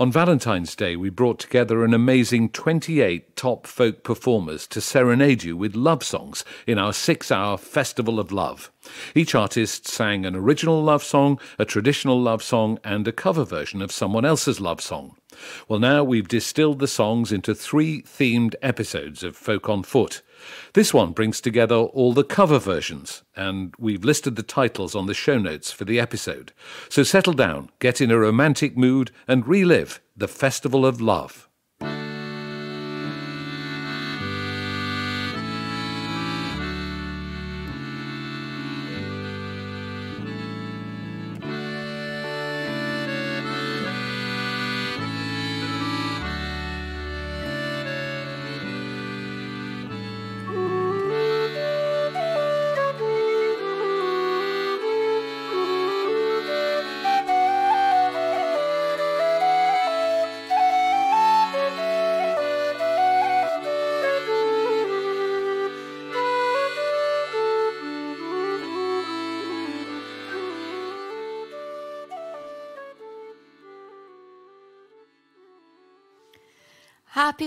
On Valentine's Day, we brought together an amazing 28 top folk performers to serenade you with love songs in our six hour Festival of Love. Each artist sang an original love song, a traditional love song, and a cover version of someone else's love song. Well, now we've distilled the songs into three themed episodes of Folk on Foot. This one brings together all the cover versions, and we've listed the titles on the show notes for the episode. So settle down, get in a romantic mood, and relive the Festival of Love.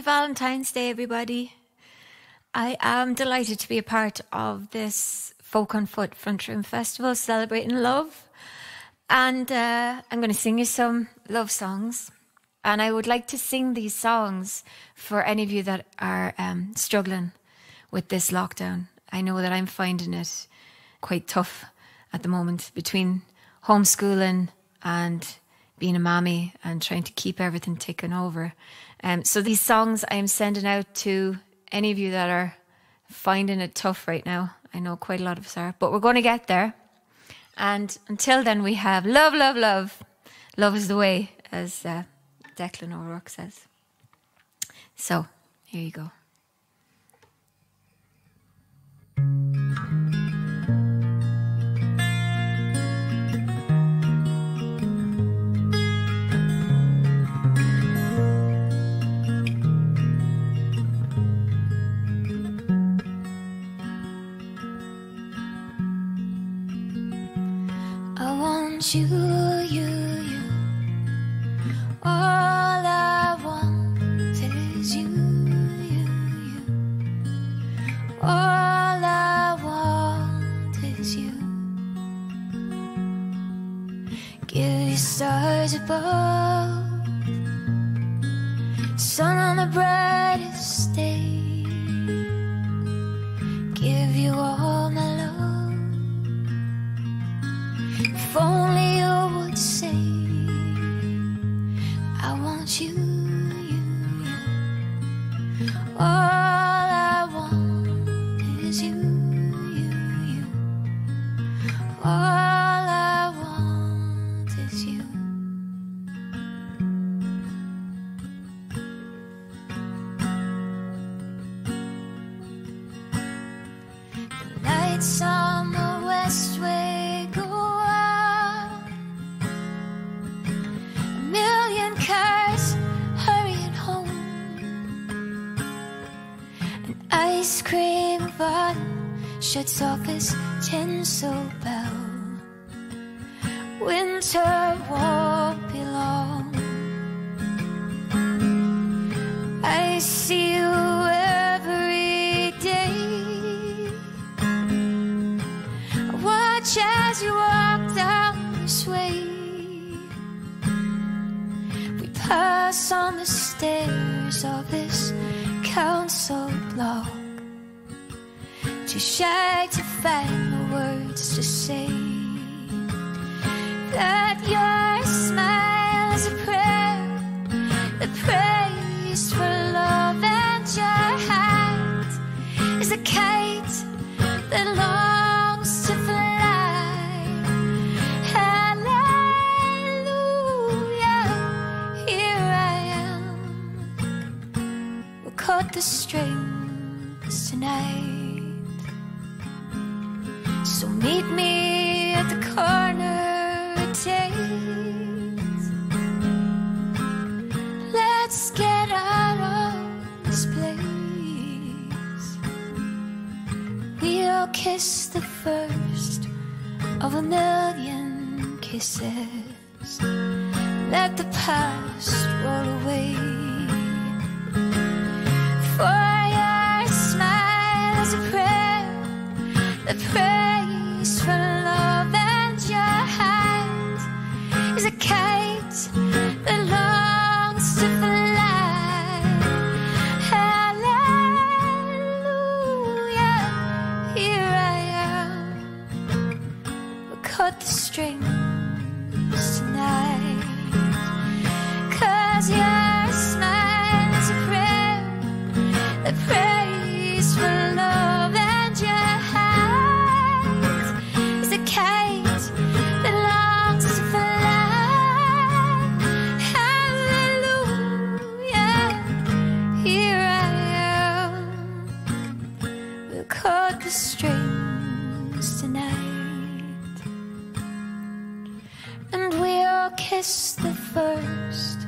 Valentine's Day, everybody. I am delighted to be a part of this Folk on Foot Front Room Festival celebrating love. And uh, I'm going to sing you some love songs. And I would like to sing these songs for any of you that are um, struggling with this lockdown. I know that I'm finding it quite tough at the moment between homeschooling and being a mommy and trying to keep everything ticking over. Um, so these songs I'm sending out to any of you that are finding it tough right now. I know quite a lot of us are, but we're going to get there. And until then, we have love, love, love. Love is the way, as uh, Declan O'Rourke says. So here you go. You, you, you. All I want is you, you, you. All I want is you. Give you stars above, sun on the brightest shuts off his tinsel bell. Winter won't be long. I see you every day. Watch as you walk down this way. We pass on the stairs of this council block too shy to find the words to say. That your smile is a prayer that praise for love and your heart is a kite that longs to fly. Hallelujah here i am. We'll cut the strings tonight so meet me at the corner. Let's get out of this place. We'll kiss the first of a million kisses. Let the past roll away. For your smile is a prayer, the prayer praise for love and your hand is a kite that longs to fly. Hallelujah, here I am. Cut the strings kiss the first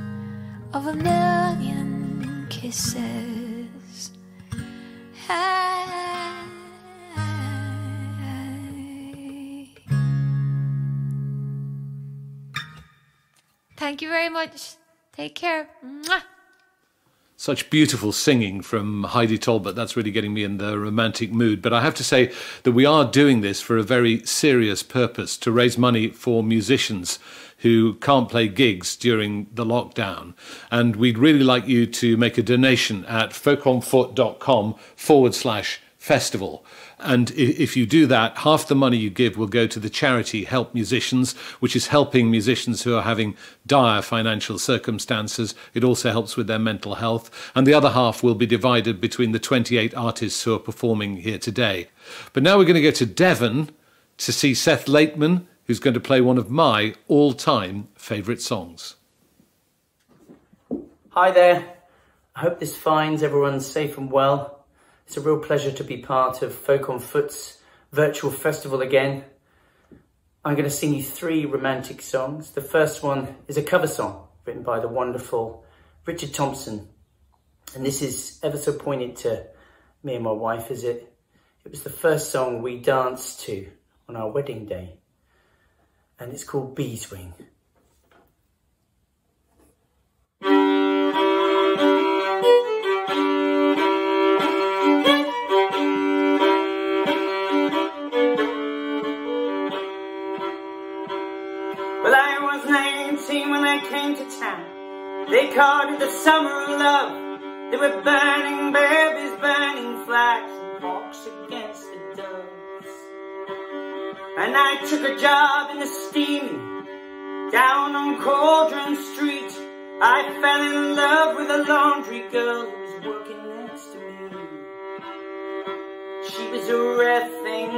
of a million kisses. Thank you very much. Take care. Mwah. Such beautiful singing from Heidi Talbot. That's really getting me in the romantic mood. But I have to say that we are doing this for a very serious purpose to raise money for musicians who can't play gigs during the lockdown. And we'd really like you to make a donation at folkonfoot.com forward slash festival. And if you do that, half the money you give will go to the charity Help Musicians, which is helping musicians who are having dire financial circumstances. It also helps with their mental health. And the other half will be divided between the 28 artists who are performing here today. But now we're going to go to Devon to see Seth Lakeman, who's going to play one of my all time favourite songs. Hi there. I hope this finds everyone safe and well. It's a real pleasure to be part of Folk on Foot's virtual festival again. I'm going to sing you three romantic songs. The first one is a cover song written by the wonderful Richard Thompson. And this is ever so poignant to me and my wife, is it? It was the first song we danced to on our wedding day. And it's called Beeswing. Well, I was 19 when I came to town. They called it the summer of love. They were burning babies, burning flags, And I took a job in the steamy, down on Cauldrum Street. I fell in love with a laundry girl who was working next to me. She was a rare thing,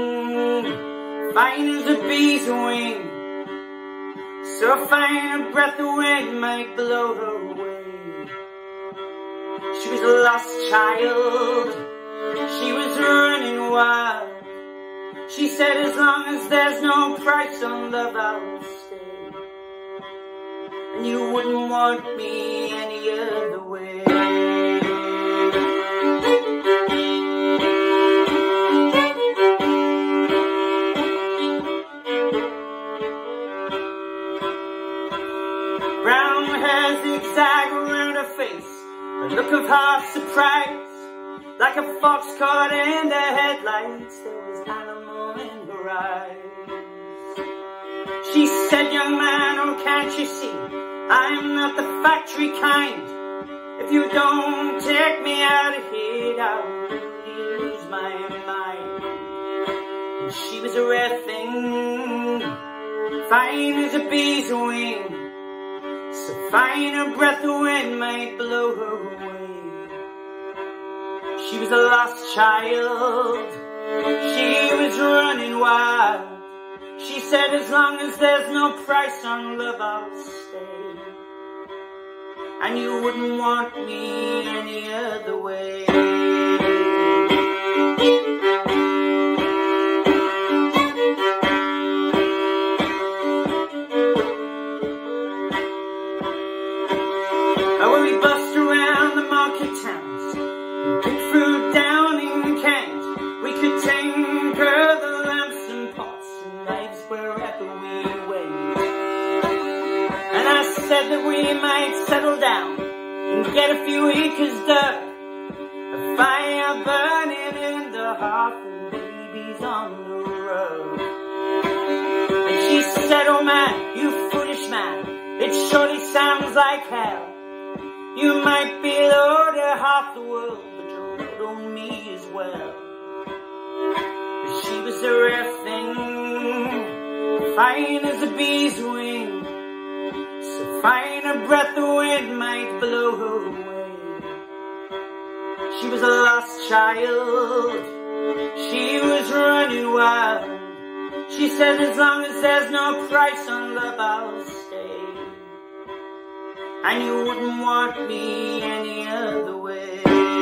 fine as a bee's wing. So fine a breath the wind might blow her away. She was a lost child. She was running wild. She said, as long as there's no price on love, I'll stay. And you wouldn't want me any other way. Brown hair zigzag around her face, a look of half surprise, like a fox caught in the headlights. Eyes. She said, "Young man, oh can't you see? I'm not the factory kind. If you don't take me out of here, I'll lose my mind." And she was a rare thing, fine as a bee's wing. So fine a breath of wind might blow her away. She was a lost child. She was running wild. She said, as long as there's no price on love, I'll stay. And you wouldn't want me any other way. might settle down and get a few acres dirt. A fire burning in the heart, and babies on the road. And she said, oh man, you foolish man, it surely sounds like hell. You might be lord of half the world, but you're lord on me as well. But she was a rare thing, fine as a bee's wing. So fine a breath the wind might blow her away. She was a lost child, she was running wild. She said as long as there's no price on love I'll stay And you wouldn't want me any other way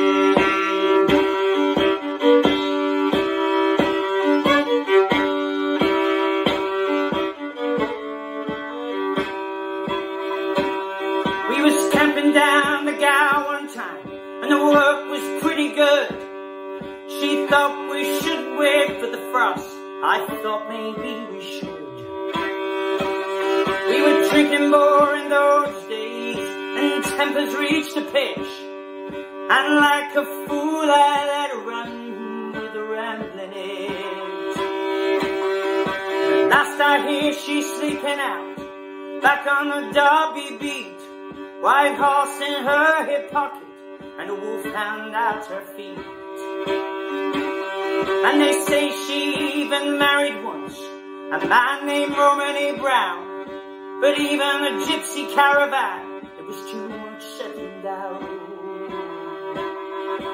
But even a gypsy caravan, it was too much settling down.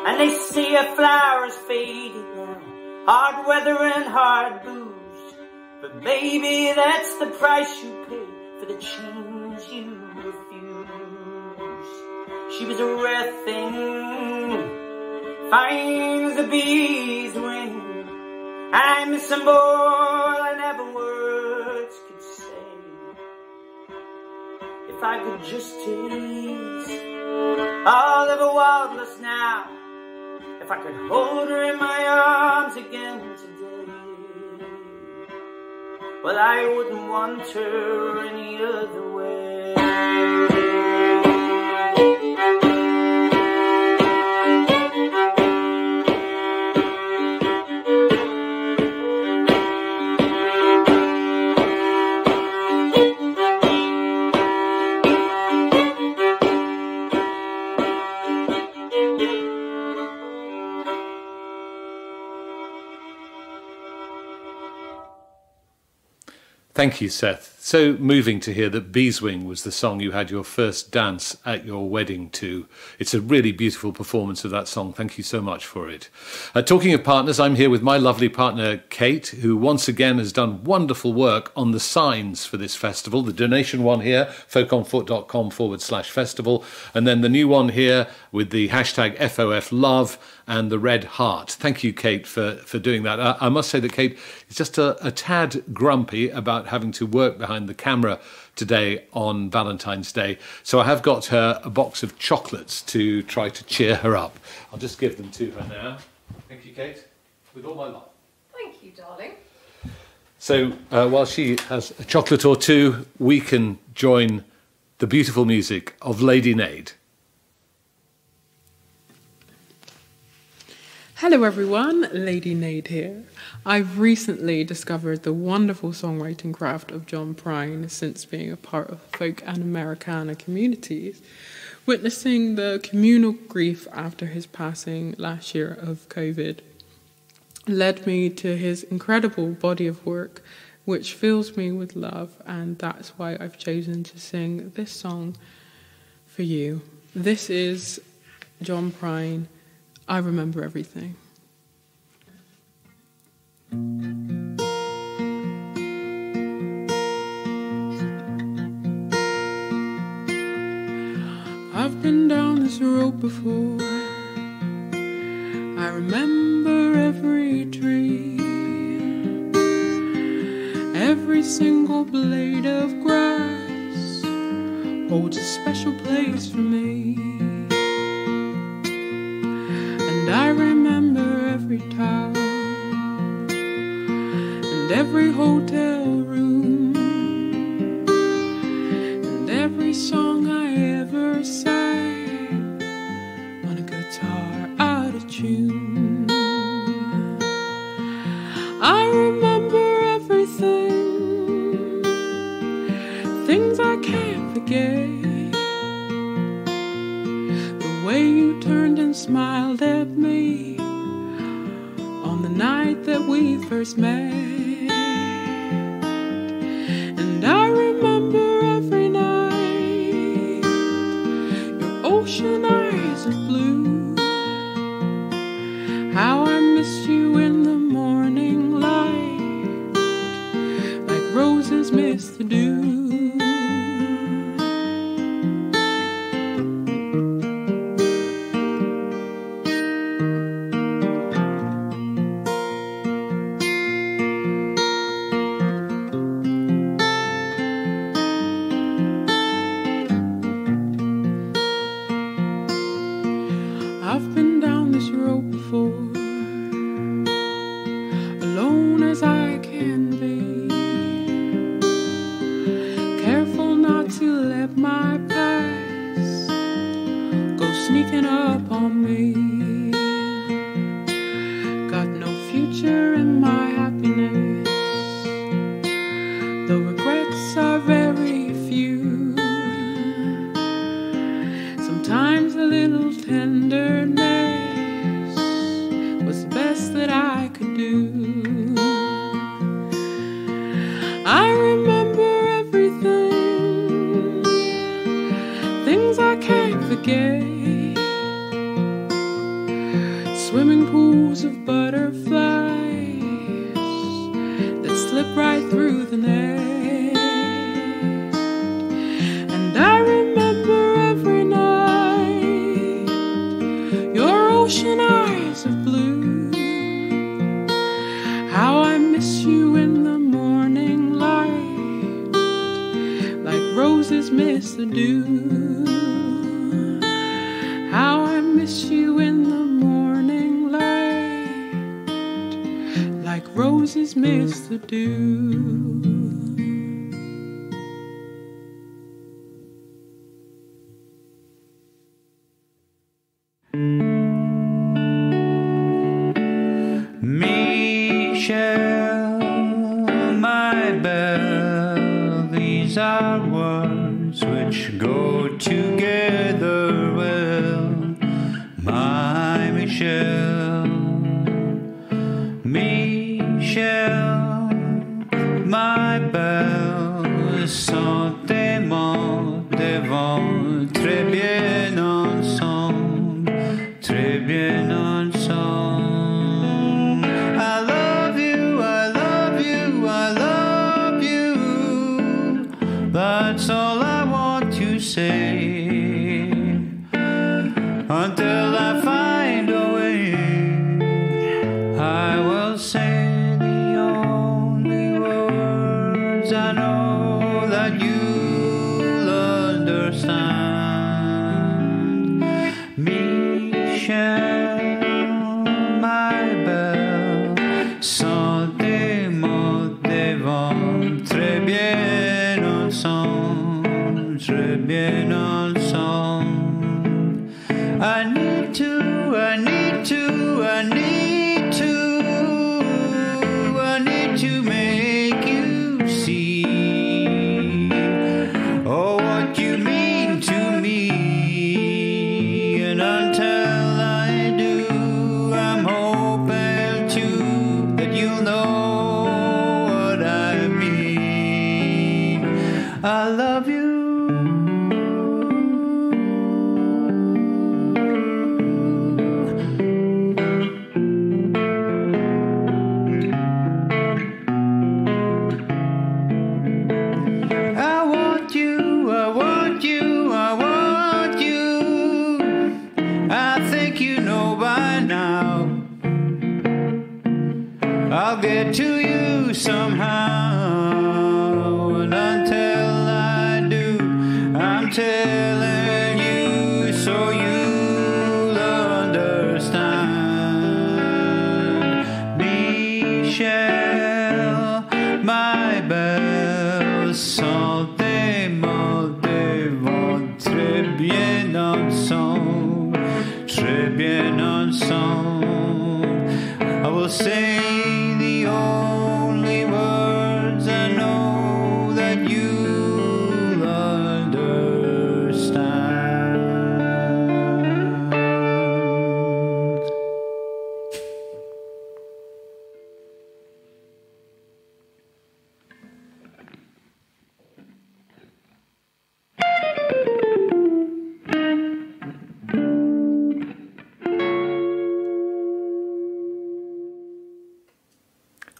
And they say her flowers fading now, hard weather and hard booze. But maybe that's the price you pay for the change you refuse. She was a rare thing fine as a bee's wing. I miss more than ever words If I could just taste all of a wildness now, if I could hold her in my arms again today, well, I wouldn't want her any other way. Thank you, Seth. So moving to hear that Beeswing was the song you had your first dance at your wedding to. It's a really beautiful performance of that song. Thank you so much for it. Uh, talking of partners, I'm here with my lovely partner, Kate, who once again has done wonderful work on the signs for this festival. The donation one here, folkonfoot.com forward slash festival, and then the new one here with the hashtag FOF love and the red heart. Thank you, Kate, for, for doing that. I, I must say that Kate is just a, a tad grumpy about having to work behind the camera today on Valentine's Day. So I have got her a box of chocolates to try to cheer her up. I'll just give them to her now. Thank you, Kate, with all my love. Thank you, darling. So uh, while she has a chocolate or two, we can join the beautiful music of Lady Nade. Hello everyone, Lady Nade here. I've recently discovered the wonderful songwriting craft of John Prine since being a part of folk and Americana communities. Witnessing the communal grief after his passing last year of COVID led me to his incredible body of work, which fills me with love, and that's why I've chosen to sing this song for you. This is John Prine. I remember everything. I've been down this road before. I remember every tree, every single blade of grass holds a special place for me. Every hotel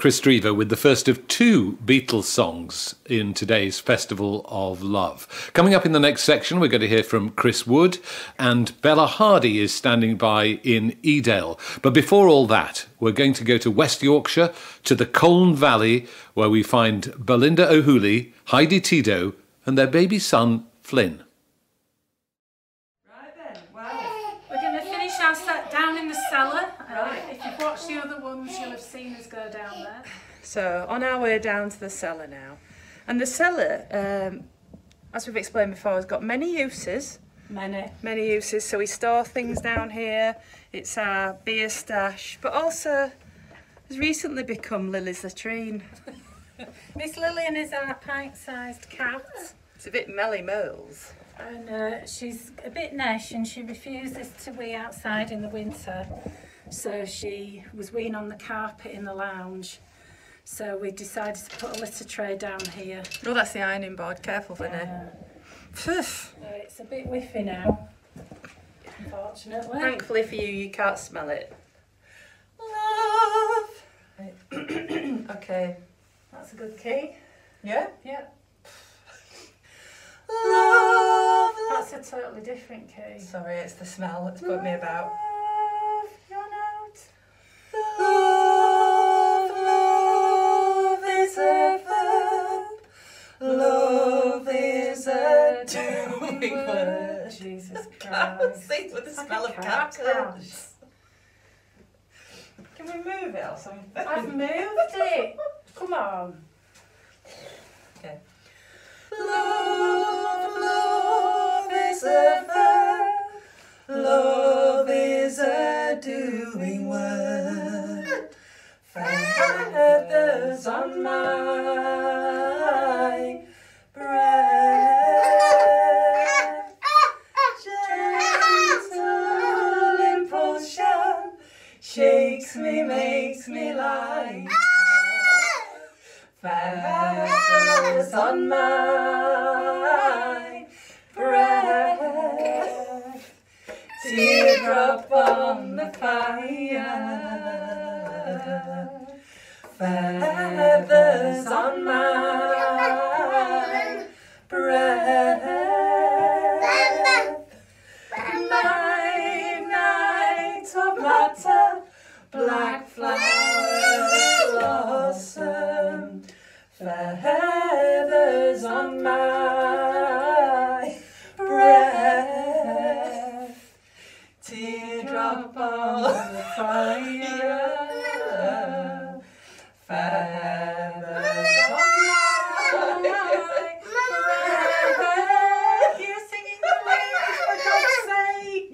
Kris Drever with the first of two Beatles songs in today's Festival of Love. Coming up in the next section, we're going to hear from Chris Wood, and Bella Hardy is standing by in Edale. But before all that, we're going to go to West Yorkshire, to the Colne Valley, where we find Belinda O'Hooley, Heidi Tidow, and their baby son, Flynn. Right then, well, we're going to finish our set down in the cellar. Uh, if you've watched the other ones, you'll have seen us go down there. So, on our way down to the cellar now. And the cellar, um, as we've explained before, has got many uses. Many. Many uses. So, we store things down here. It's our beer stash, but also has recently become Lily's latrine. Miss Lillian is our pint-sized cat, It's a bit Melly Moles. and uh, she's a bit nesh, and she refuses to wee outside in the winter. So she was weeing on the carpet in the lounge. So we decided to put a litter tray down here. Oh, that's the ironing board. Careful, Vinny. Phew. so it's a bit whiffy now, unfortunately. Thankfully for you, you can't smell it. Love. okay. That's a good key. Yeah. Yeah, Love. that's a totally different key. Sorry, it's the smell that's put me about. Doing word. Jesus Christ. Sing with the Like smell of cat cactus. Can we move it or something? I've moved it. Come on. Okay. Love, love is a verb. Love is a doing word. Feathers on my breath. Shakes me, makes me light. Feathers on my breath, teardrop on the fire. Feathers on my breath. Feathers on my breath, teardrop on the fire, feathers on my breath. You're singing the lyrics for God's sake.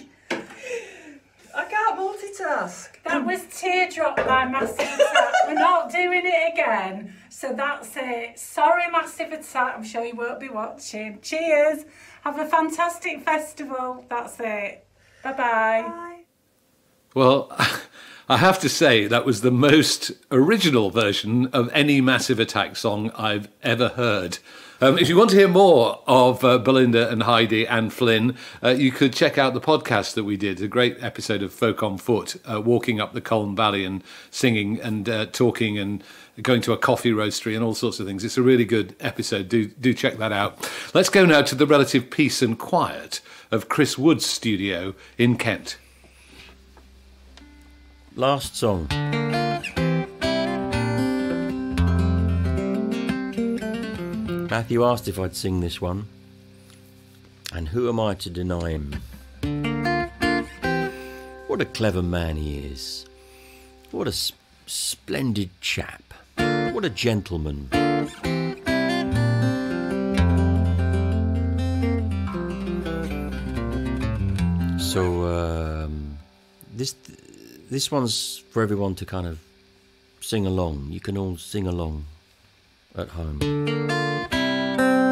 I can't multitask. That was Teardrop by Massive. We're not doing it again. So that's it. Sorry, Massive Attack. I'm sure you won't be watching. Cheers. Have a fantastic festival. That's it. Bye bye. Well, I have to say that was the most original version of any Massive Attack song I've ever heard. Um, if you want to hear more of uh, Belinda and Heidi and Flynn, uh, you could check out the podcast that we did, a great episode of Folk on Foot, uh, walking up the Colne Valley and singing and uh, talking and going to a coffee roastery and all sorts of things. It's a really good episode. Do, do check that out. Let's go now to the relative peace and quiet of Chris Wood's studio in Kent. Last song. Matthew asked if I'd sing this one, and who am I to deny him? What a clever man he is. What a s- splendid chap. What a gentleman. So um, this this one's for everyone to kind of sing along. You can all sing along at home. Kisses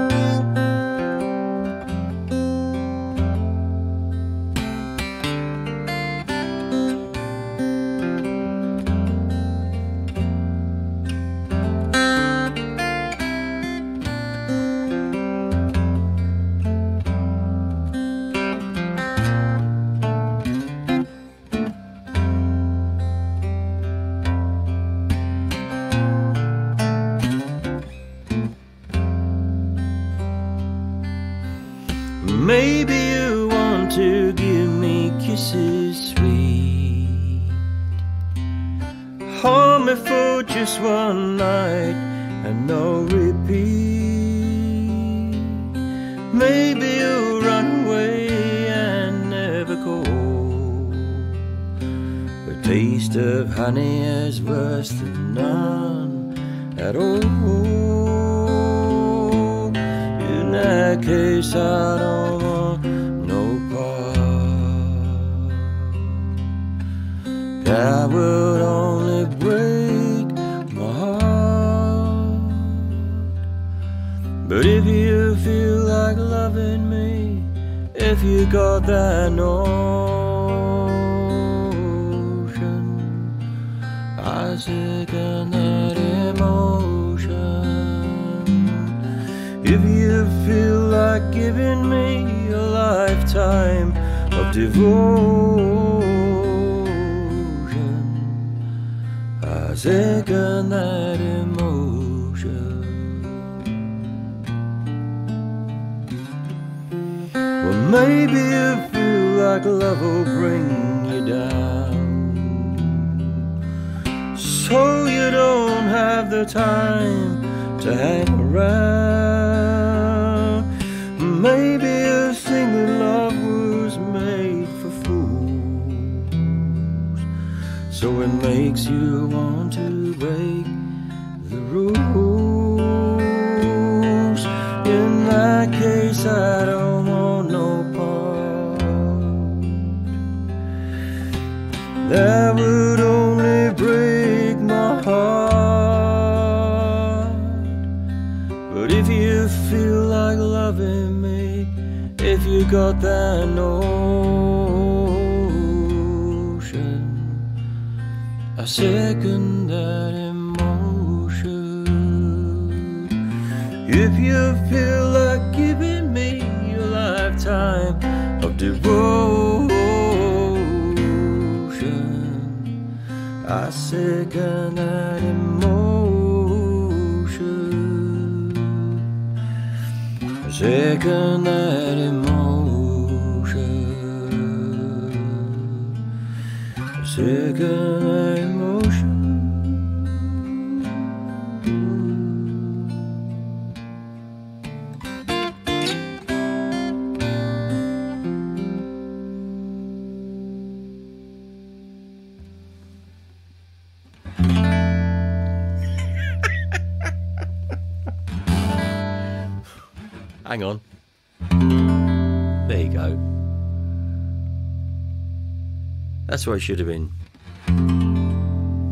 That's I should have been.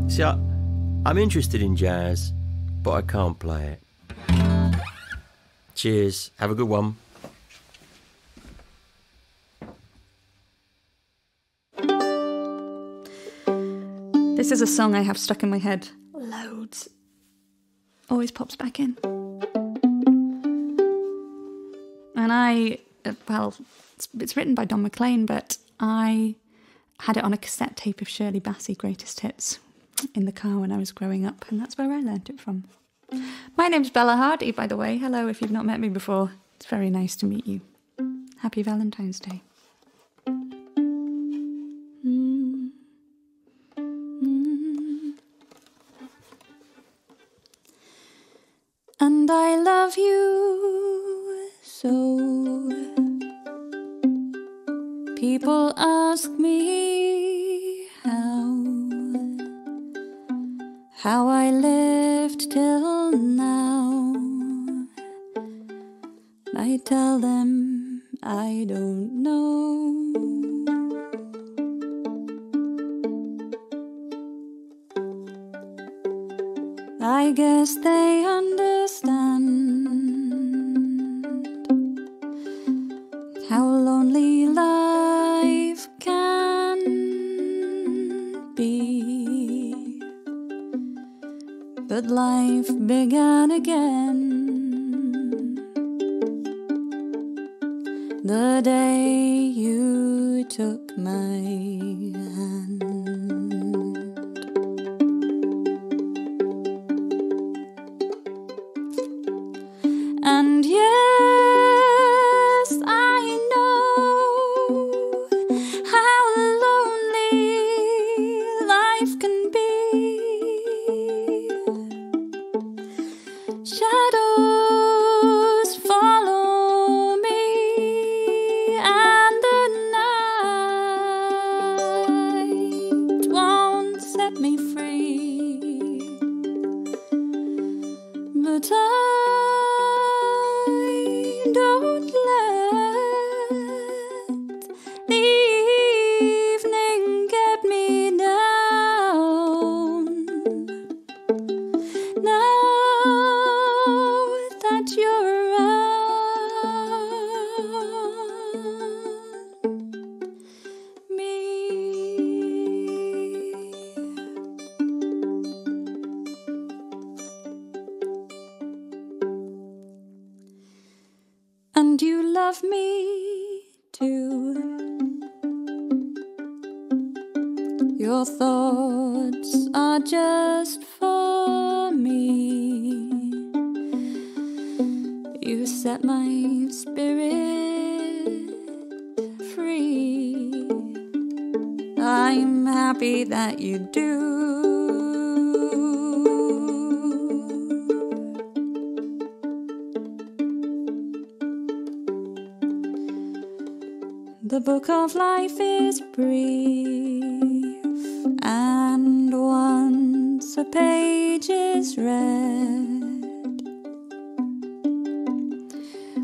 See, I, I'm interested in jazz, but I can't play it. Cheers. Have a good one. This is a song I have stuck in my head loads. Always pops back in. And I, uh, well, it's, it's written by Don McLean, but I had it on a cassette tape of Shirley Bassey Greatest Hits in the car when I was growing up, and that's where I learnt it from. My name's Bella Hardy, by the way. Hello, if you've not met me before. It's very nice to meet you. Happy Valentine's Day. Mm. Mm. And I love you so. People ask me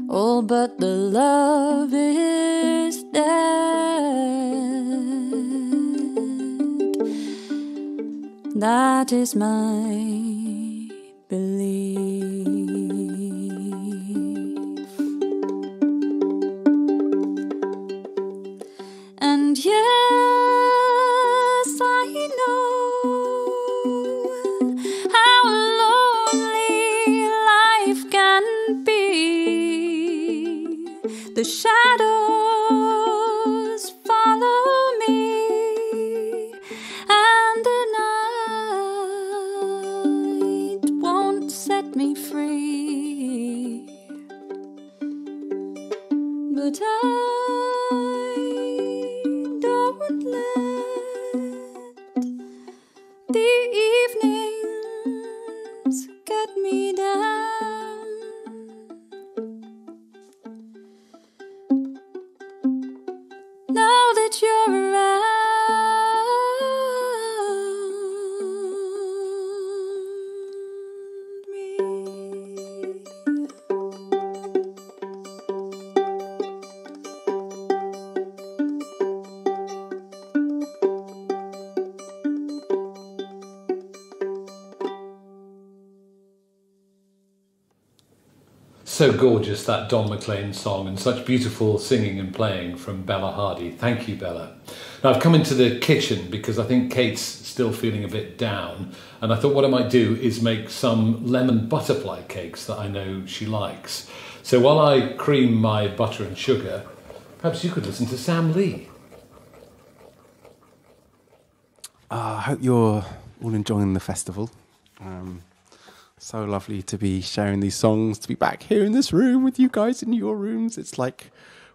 all but the love is dead. That is my gorgeous, that Don McLean song, and such beautiful singing and playing from Bella Hardy. Thank you, Bella. Now, I've come into the kitchen because I think Kate's still feeling a bit down, and I thought what I might do is make some lemon butterfly cakes that I know she likes. So while I cream my butter and sugar, perhaps you could listen to Sam Lee. Uh, I hope you're all enjoying the festival. So lovely to be sharing these songs, to be back here in this room with you guys in your rooms. It's like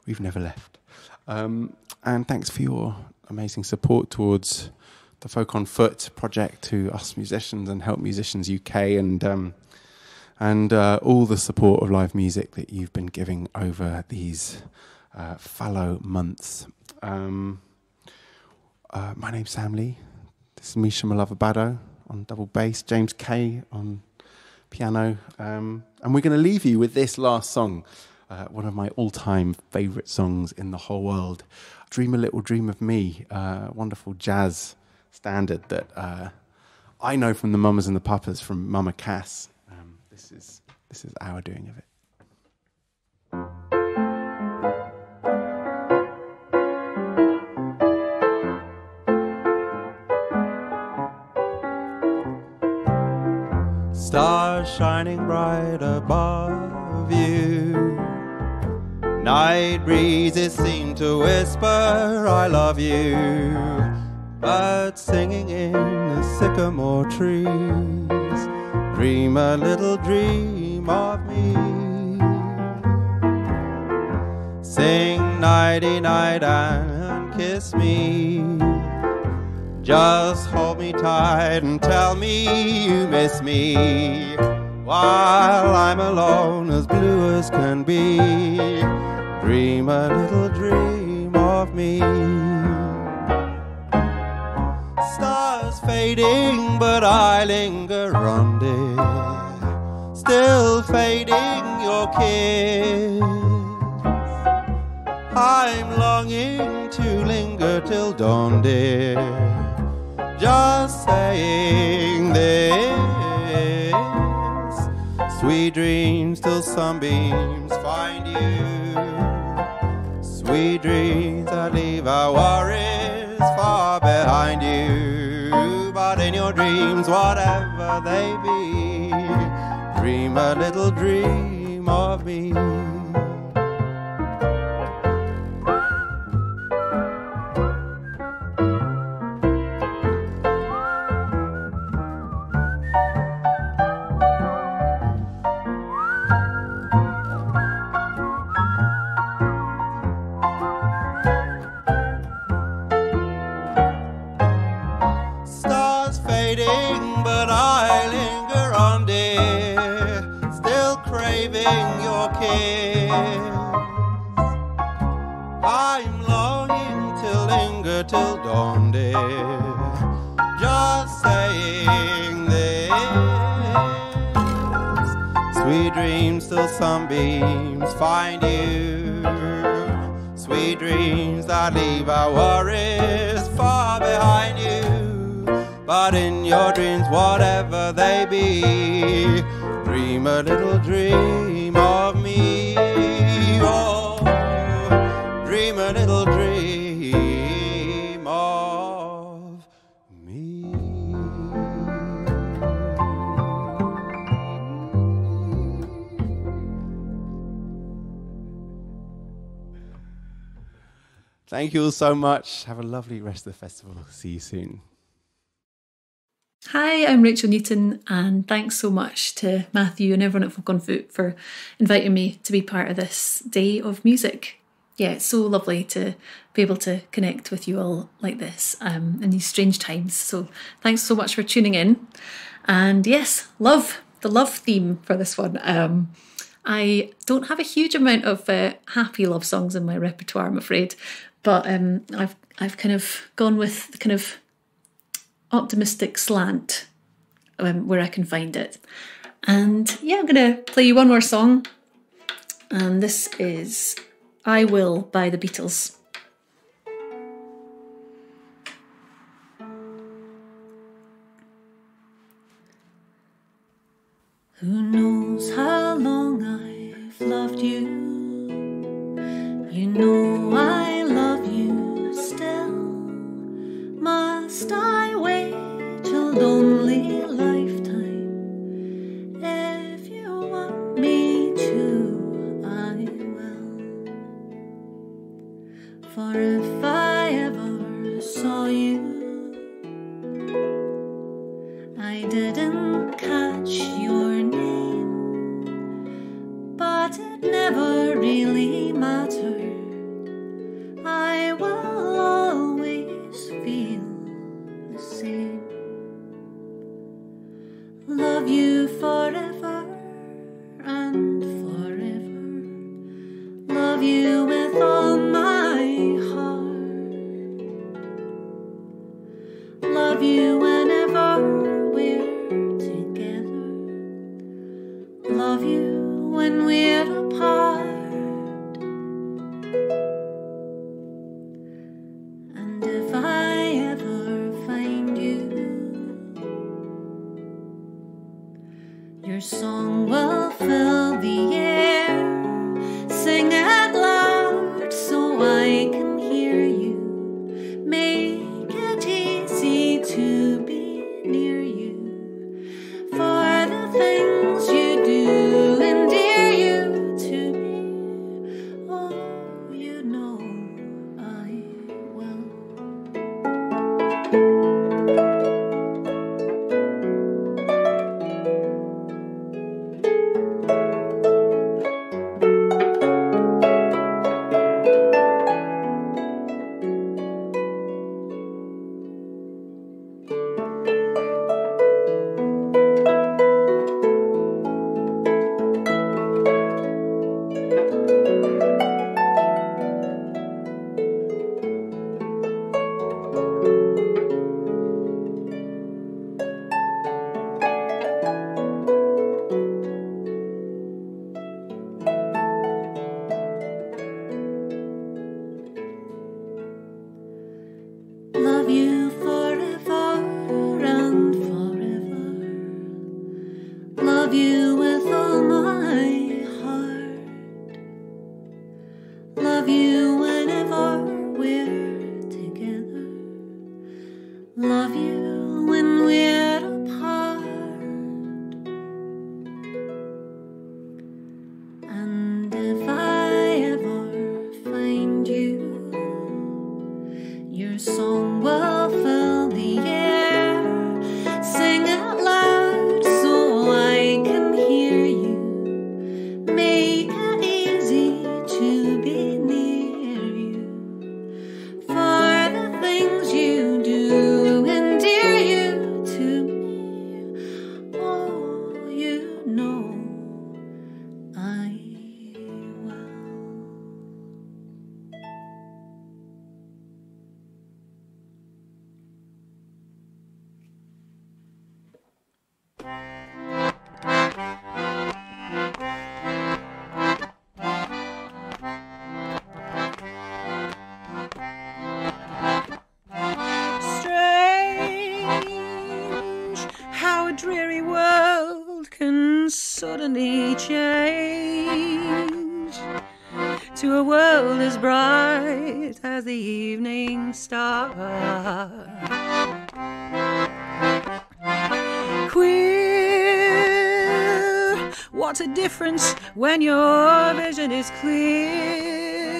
we've never left. Um, and thanks for your amazing support towards the Folk on Foot project to us musicians and Help Musicians UK and um, and uh, all the support of live music that you've been giving over these uh, fallow months. Um, uh, my name's Sam Lee. This is Misha Mullov-Abbado on double bass, James Kay on piano. Um, and we're going to leave you with this last song, uh, one of my all time favourite songs in the whole world Dream a Little Dream of Me, uh, wonderful jazz standard that uh, I know from the Mamas and the Papas from Mama Cass. Um, this, is, this is our doing of it. Stars shining bright above you. Night breezes seem to whisper, I love you. Birds singing in the sycamore trees. Dream a little dream of me. Sing nighty night and kiss me. Just hold me tight and tell me you miss me while I'm alone, as blue as can be. Dream a little dream of me. Stars fading, but I linger on, dear. Still fading your kiss. I'm longing to linger till dawn, dear just saying this. Sweet dreams till sunbeams find you. Sweet dreams that leave our worries far behind you. But in your dreams, whatever they be, dream a little dream of me. Sunbeams find you. Sweet dreams that leave our worries far behind you. But in your dreams, whatever they be, dream a little dream Thank you all so much. Have a lovely rest of the festival. See you soon. Hi, I'm Rachel Newton, and thanks so much to Matthew and everyone at Folk on Foot for inviting me to be part of this day of music. Yeah, it's so lovely to be able to connect with you all like this um, in these strange times. So, thanks so much for tuning in. And yes, love the love theme for this one. Um, I don't have a huge amount of uh, happy love songs in my repertoire, I'm afraid, but um, I've I've kind of gone with the kind of optimistic slant um, where I can find it. And yeah, I'm to play you one more song. And this is I Will by the Beatles. Who knows how long I've loved you? You know I Must I wait a lonely lifetime? If you want me to, I will. For if I ever saw you, I didn't catch your name, but it never really mattered. Love you when your vision is clear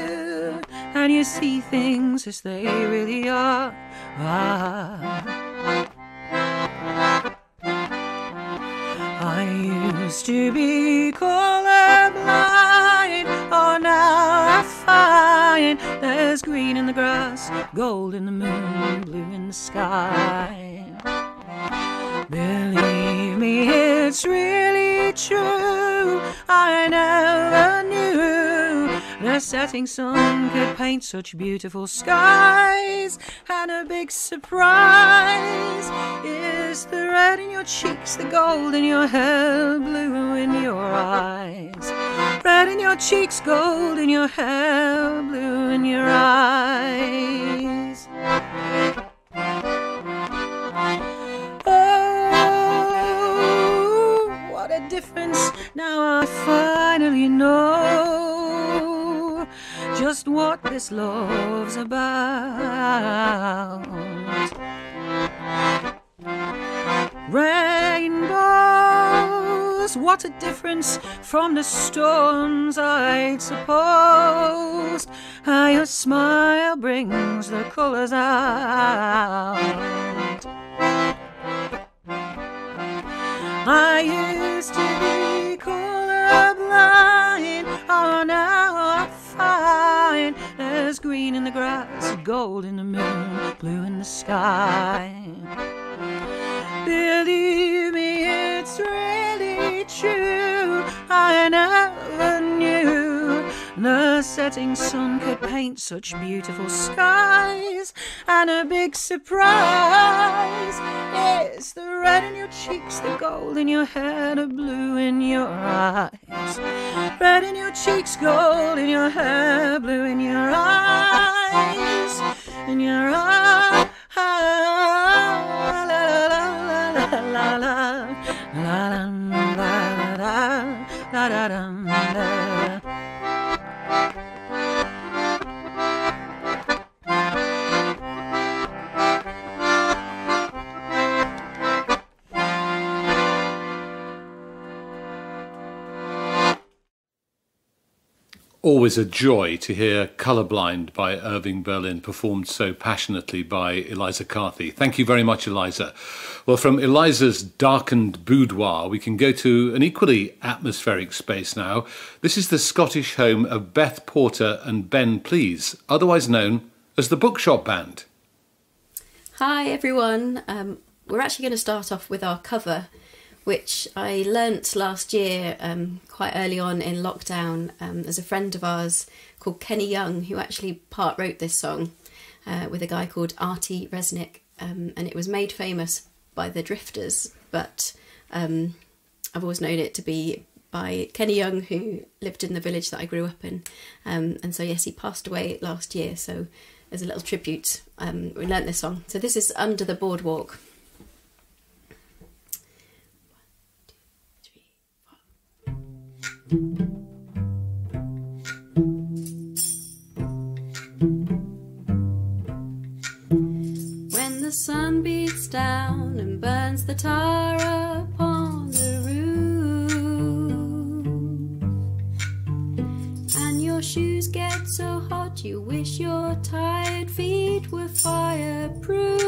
and you see things as they really are. Ah. I used to be colorblind, oh now I find there's green in the grass, gold in the moon, blue in the sky. Believe me, it's really true. I never knew the setting sun could paint such beautiful skies. And a big surprise is the red in your cheeks, the gold in your hair, blue in your eyes. Red in your cheeks, gold in your hair, blue in your eyes. Difference now I finally know just what this love's about. Rainbows, what a difference from the storms I'd supposed. How your smile brings the colors out. I used to be colorblind, oh now I find there's green in the grass, gold in the moon, blue in the sky. Believe me, it's really true. I never knew the setting sun could paint such beautiful skies. And a big surprise is the red in your cheeks, the gold in your hair, the blue in your eyes. Red in your cheeks, gold in your hair, blue in your eyes. In your eyes. La, la, la, la, la, la, la, la, la, la, Bye. Always a joy to hear Colorblind by Irving Berlin performed so passionately by Eliza Carthy. Thank you very much, Eliza. Well, from Eliza's darkened boudoir, we can go to an equally atmospheric space now. This is the Scottish home of Beth Porter and Ben Please, otherwise known as the Bookshop Band. Hi everyone. Um, we're actually going to start off with our cover, which I learnt last year um, quite early on in lockdown. Um, there's a friend of ours called Kenny Young who actually part wrote this song uh, with a guy called Artie Resnick, um, and it was made famous by the Drifters. But um, I've always known it to be by Kenny Young, who lived in the village that I grew up in. Um, and so, yes, he passed away last year. So, as a little tribute, um, we learnt this song. So, this is Under the Boardwalk. When the sun beats down and burns the tar upon the roof, and your shoes get so hot you wish your tired feet were fireproof.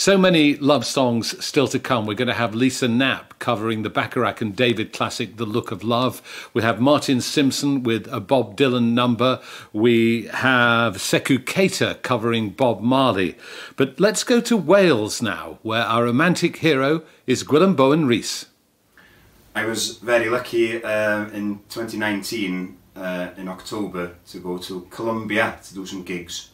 So many love songs still to come. We're going to have Lisa Knapp covering the Bacharach and David classic The Look of Love. We have Martin Simpson with a Bob Dylan number. We have Seckou Keita covering Bob Marley. But let's go to Wales now, where our romantic hero is Gwilym Bowen Rhys. I was very lucky uh, in 2019 uh, in October to go to Colombia to do some gigs.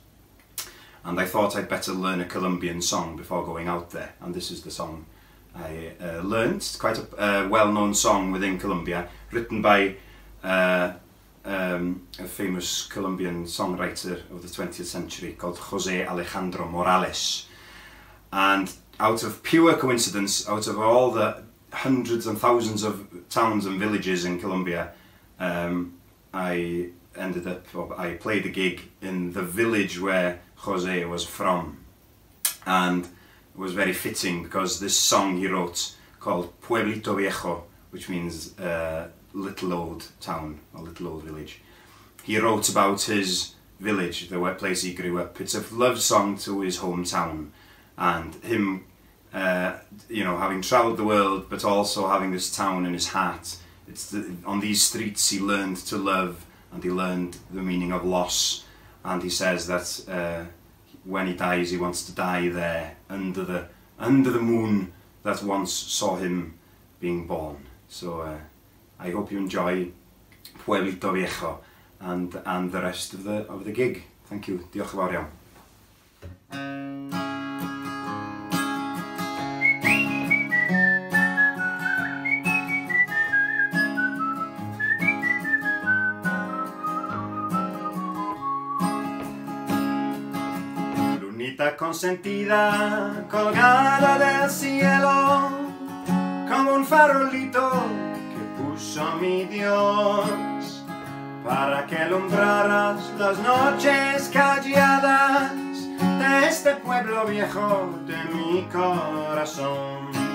And I thought I'd better learn a Colombian song before going out there. And this is the song I uh, learned. It's quite a uh, well-known song within Colombia, written by uh, um, a famous Colombian songwriter of the 20th century called Jose Alejandro Morales. And out of pure coincidence, out of all the hundreds and thousands of towns and villages in Colombia, um, I ended up, I played a gig in the village where Jose was from. And it was very fitting because this song he wrote called Pueblito Viejo, which means uh, little old town or little old village. He wrote about his village, the place he grew up. It's a love song to his hometown and him, uh, you know, having travelled the world but also having this town in his heart. It's the, on these streets he learned to love and he learned the meaning of loss. and he says that uh, when he dies, he wants to die there, under the under the moon that once saw him being born. So uh, I hope you enjoy Pueblito Viejo and and the rest of the of the gig. Thank you. Diolch yn fawr iawn. Consentida, colgada del cielo, como un farolito que puso mi Dios, para que alumbraras las noches calladas de este pueblo viejo de mi corazón.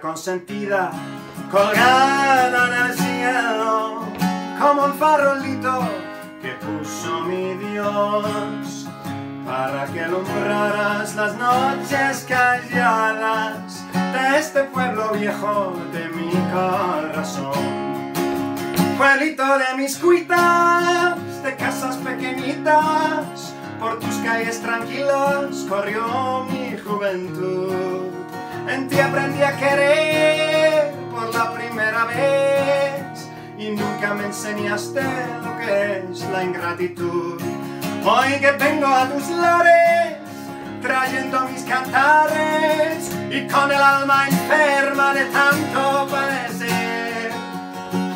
Consentida, colgada en el cielo, como un farolito que puso mi Dios, para que alumbraras las noches calladas de este pueblo viejo de mi corazón. Pueblito de mis cuitas, de casas pequeñitas, por tus calles tranquilos corrió mi juventud. En ti aprendí a querer por la primera vez y nunca me enseñaste lo que es la ingratitud. Hoy que vengo a tus lares, trayendo mis cantares y con el alma enferma de tanto padecer.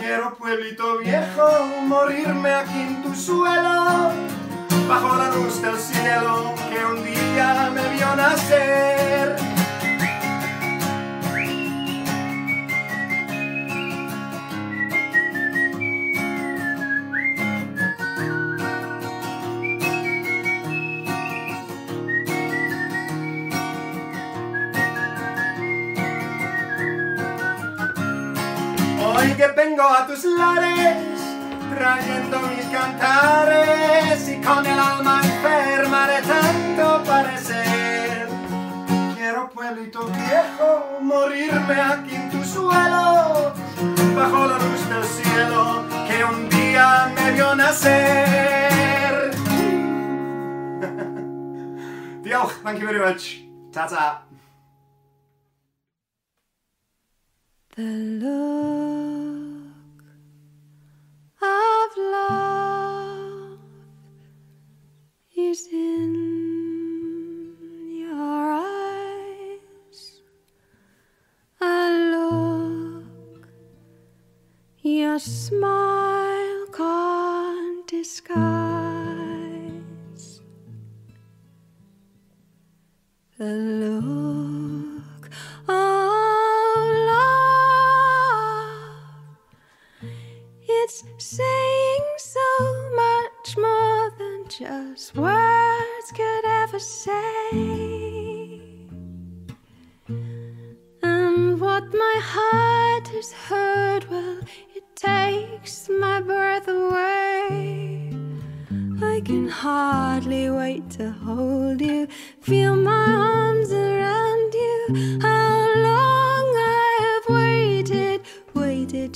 Quiero pueblito viejo, morirme aquí en tu suelo, bajo la luz del cielo que un día me vio nacer. Que vengo a tus lares, trayendo mis cantares y con el alma enferma de tanto parecer. Quiero pueblito viejo, morirme aquí en tu suelo, bajo la luz del cielo que un día me vio nacer. Diolch, thank you very much. Ta-ta. The look of love is in your eyes. A look your smile can't disguise. The look saying so much more than just words could ever say. And what my heart has heard, well, it takes my breath away. I can hardly wait to hold you, feel my arms around you. How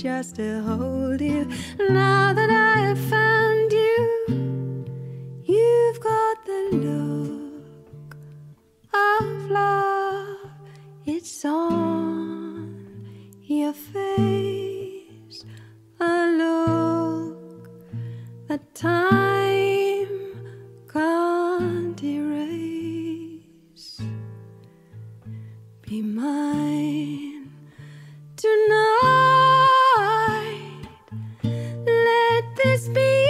just to hold you. Now that I have found you, you've got the look of love. It's on your face. A look that time can't erase. Be mine tonight. This be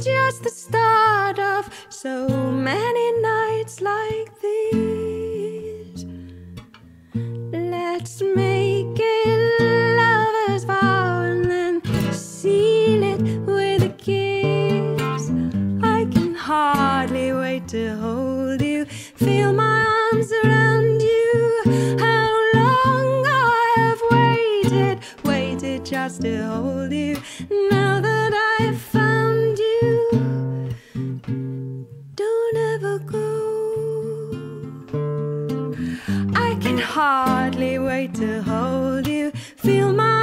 just the start of so many nights like these. Let's make it lovers' vow and then seal it with a kiss. I can hardly wait to hold you, feel my arms around you. How long I have waited, waited just to hold you. Now hardly wait to hold you, feel my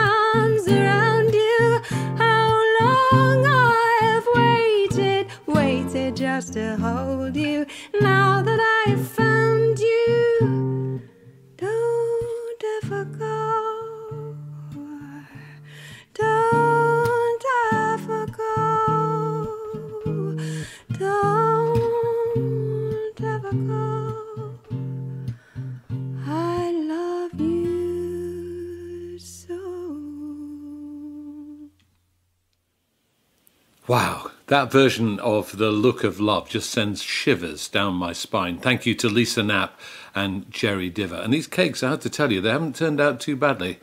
Wow, that version of The Look of Love just sends shivers down my spine. Thank you to Lisa Knapp and Gerry Diver. And these cakes, I have to tell you, they haven't turned out too badly.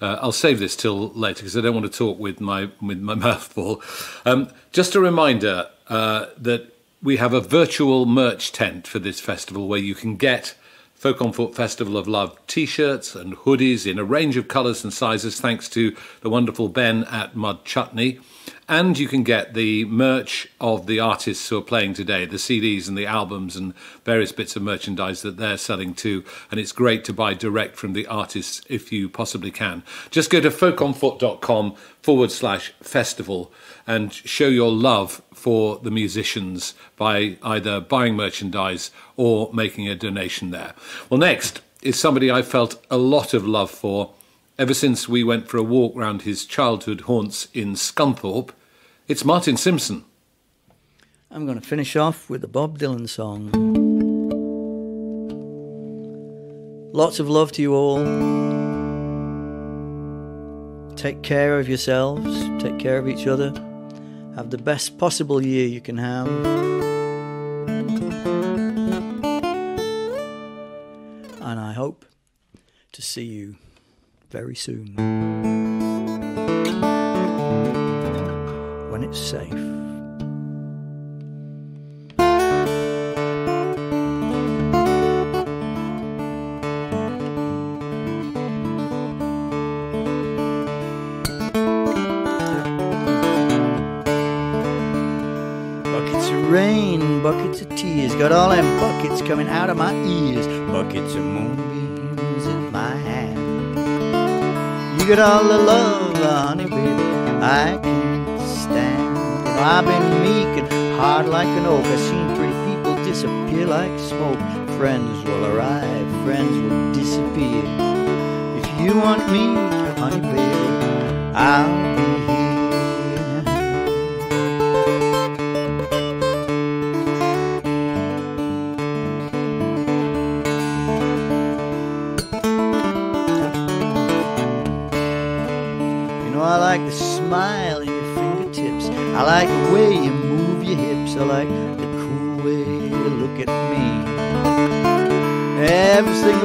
Uh, I'll save this till later because I don't want to talk with my with my mouth full. Um, just a reminder uh, that we have a virtual merch tent for this festival where you can get Folk on Foot Festival of Love t shirts and hoodies in a range of colours and sizes, thanks to the wonderful Ben at Mud Chutney. And you can get the merch of the artists who are playing today, the CDs and the albums and various bits of merchandise that they're selling too. And it's great to buy direct from the artists if you possibly can. Just go to folkonfoot.com forward slash festival and show your love for the musicians by either buying merchandise or making a donation there. Well, next is somebody I felt a lot of love for ever since we went for a walk round his childhood haunts in Scunthorpe. It's Martin Simpson. I'm going to finish off with a Bob Dylan song. Lots of love to you all. Take care of yourselves, take care of each other. Have the best possible year you can have. And I hope to see you very soon. Safe. Buckets of rain, buckets of tears, got all them buckets coming out of my ears. Buckets of moonbeams in my hand. You got all the love, honey, baby, I. I've been meek and hard like an oak. I've seen pretty people disappear like smoke. Friends will arrive, friends will disappear. If you want me, honey, baby, I'll be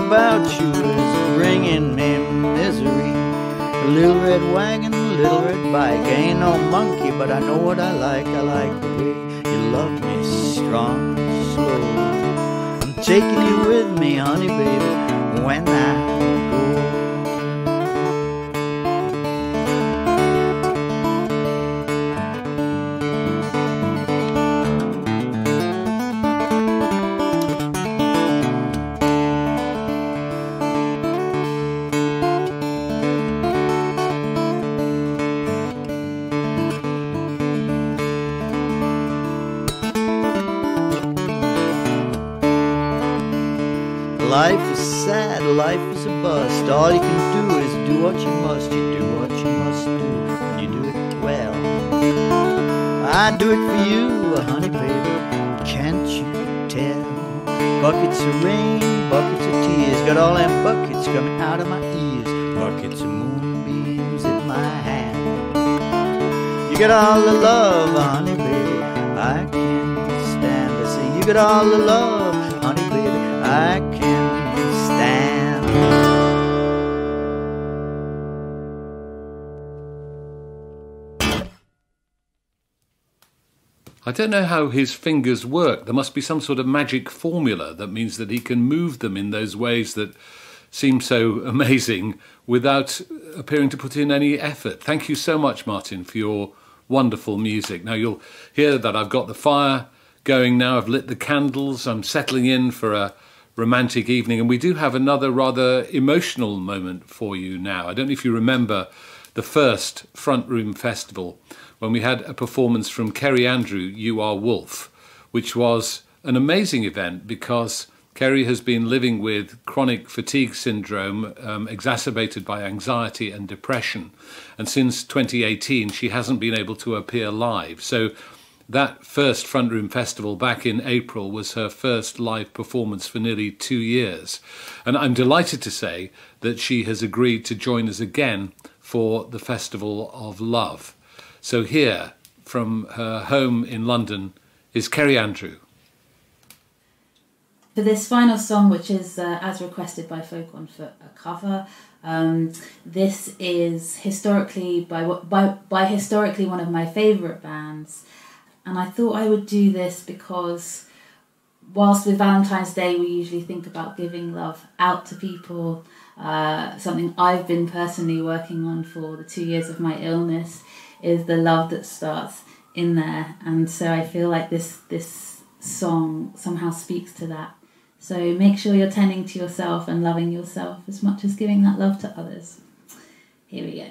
about you is bringing me misery. A little red wagon, a little red bike. I ain't no monkey, but I know what I like. I like the way you love me strong and slow. I'm taking you with me, honey, baby, when I You all the love, honey, baby. I can't stand. I say you got all the love, honey, baby. I can't stand. I don't know how his fingers work. There must be some sort of magic formula that means that he can move them in those ways that seem so amazing without appearing to put in any effort. Thank you so much, Martin, for your wonderful music. Now you'll hear that I've got the fire going now. I've lit the candles. I'm settling in for a romantic evening. And we do have another rather emotional moment for you now. I don't know if you remember the first Front Room Festival when we had a performance from Kerry Andrew, You Are Wolf, which was an amazing event because Kerry has been living with chronic fatigue syndrome um, exacerbated by anxiety and depression. And since 2018, she hasn't been able to appear live. So that first Front Room Festival back in April was her first live performance for nearly two years. And I'm delighted to say that she has agreed to join us again for the Festival of Love. So here, from her home in London, is Kerry Andrew. For this final song, which is uh, as requested by Folk on Foot, a cover. Um, this is historically by by by historically one of my favourite bands, and I thought I would do this because whilst with Valentine's Day we usually think about giving love out to people, uh, something I've been personally working on for the two years of my illness is the love that starts in there, and so I feel like this this song somehow speaks to that. So make sure you're tending to yourself and loving yourself as much as giving that love to others. Here we go.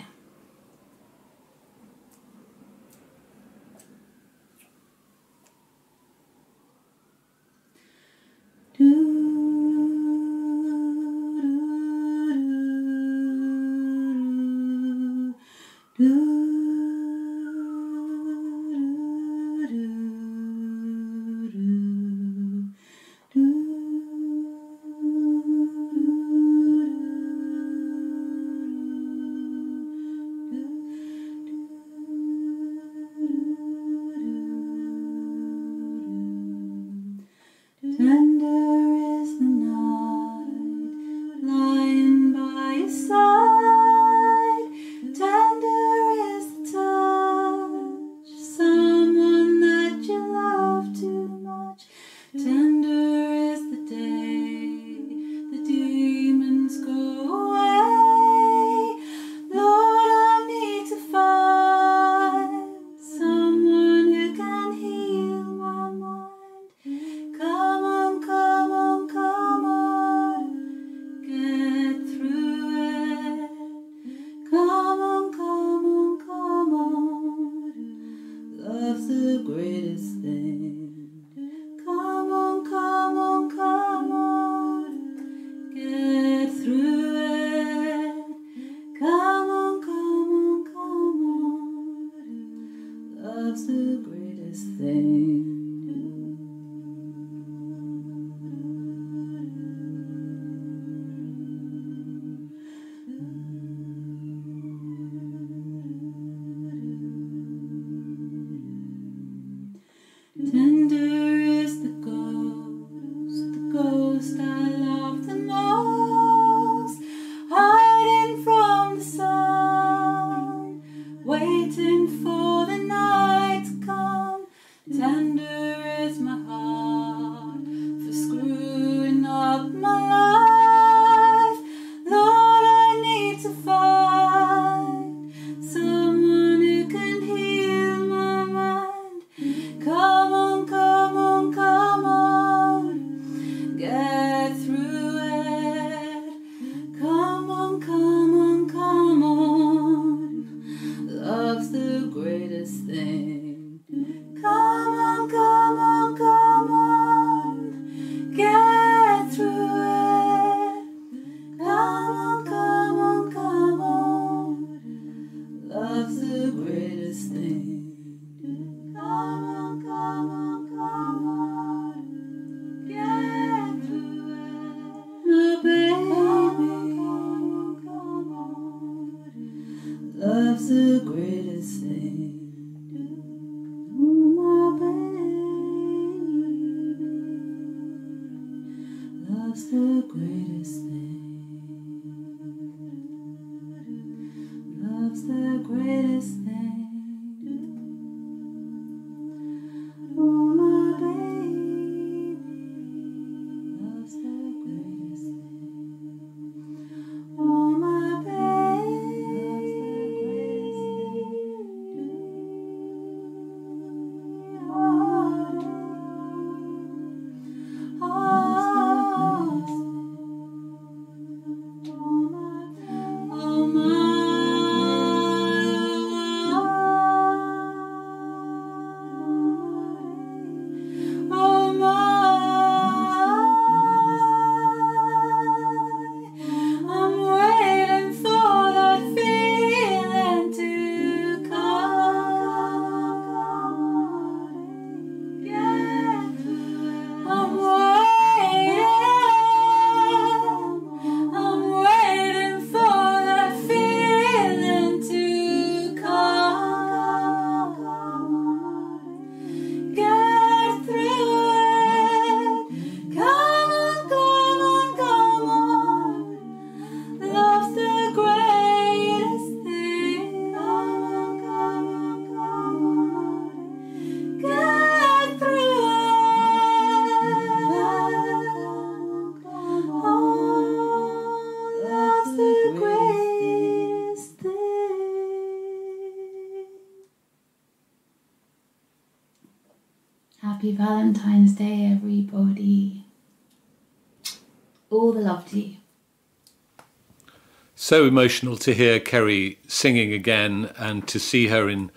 So emotional to hear Kerry singing again and to see her in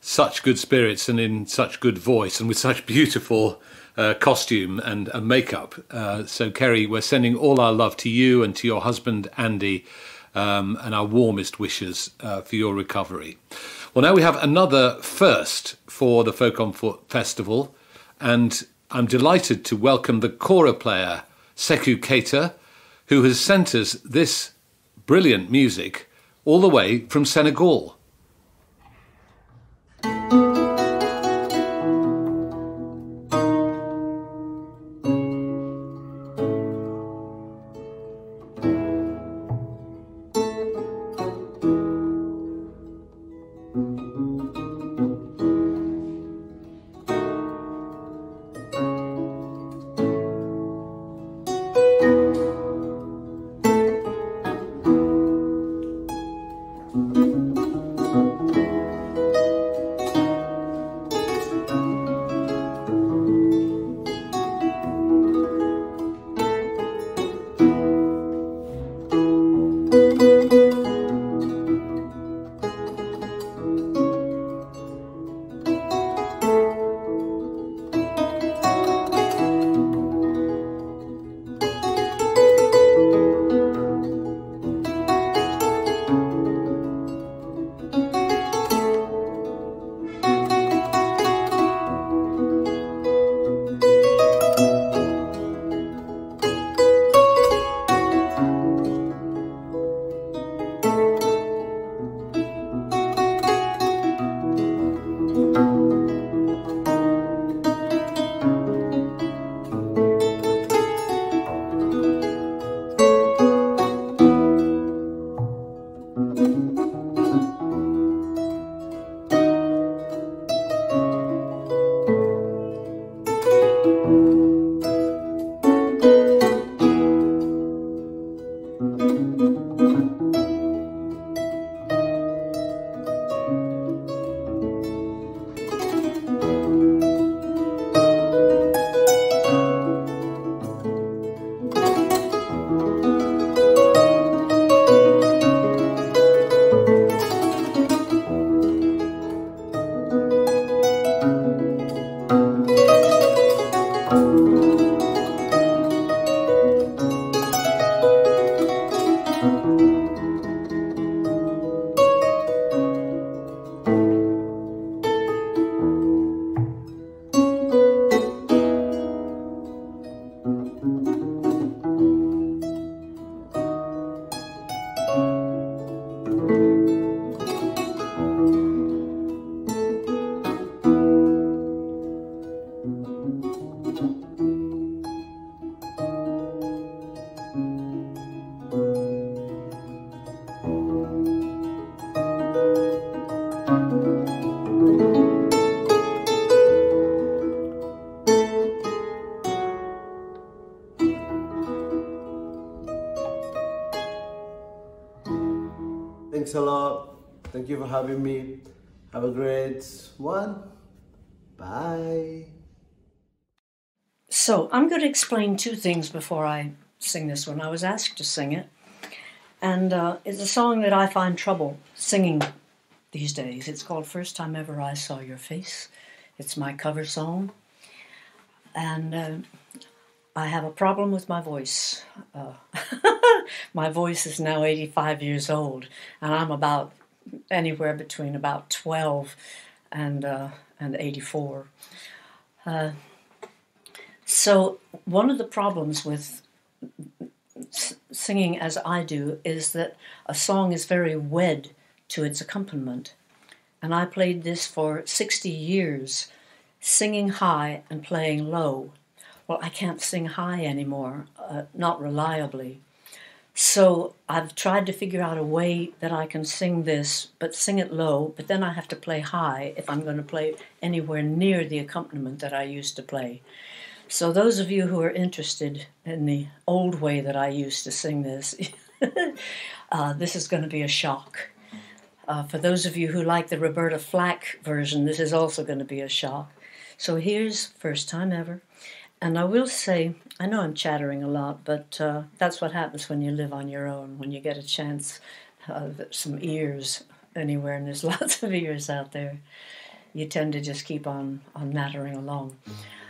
such good spirits and in such good voice and with such beautiful uh, costume and, and makeup. Uh, so, Kerry, we're sending all our love to you and to your husband, Andy, um, and our warmest wishes uh, for your recovery. Well, now we have another first for the Folk on Foot Festival, and I'm delighted to welcome the kora player, Seckou Keita, who has sent us this brilliant music all the way from Senegal. You for having me. Have a great one. Bye. So, I'm going to explain two things before I sing this one. I was asked to sing it, and uh, it's a song that I find trouble singing these days. It's called First Time Ever I Saw Your Face. It's my cover song, and uh, I have a problem with my voice. Uh, my voice is now 85 years old, and I'm about anywhere between about 12 and uh, and 84. Uh, so one of the problems with singing as I do is that a song is very wed to its accompaniment, and I played this for 60 years, singing high and playing low. Well, I can't sing high anymore, uh, not reliably. So I've tried to figure out a way that I can sing this, but sing it low, but then I have to play high if I'm going to play anywhere near the accompaniment that I used to play. So those of you who are interested in the old way that I used to sing this, uh, this is going to be a shock. Uh, for those of you who like the Roberta Flack version, this is also going to be a shock. So here's first time ever. And I will say, I know I'm chattering a lot, but uh, that's what happens when you live on your own, when you get a chance of some ears anywhere, and there's lots of ears out there. You tend to just keep on, on nattering along.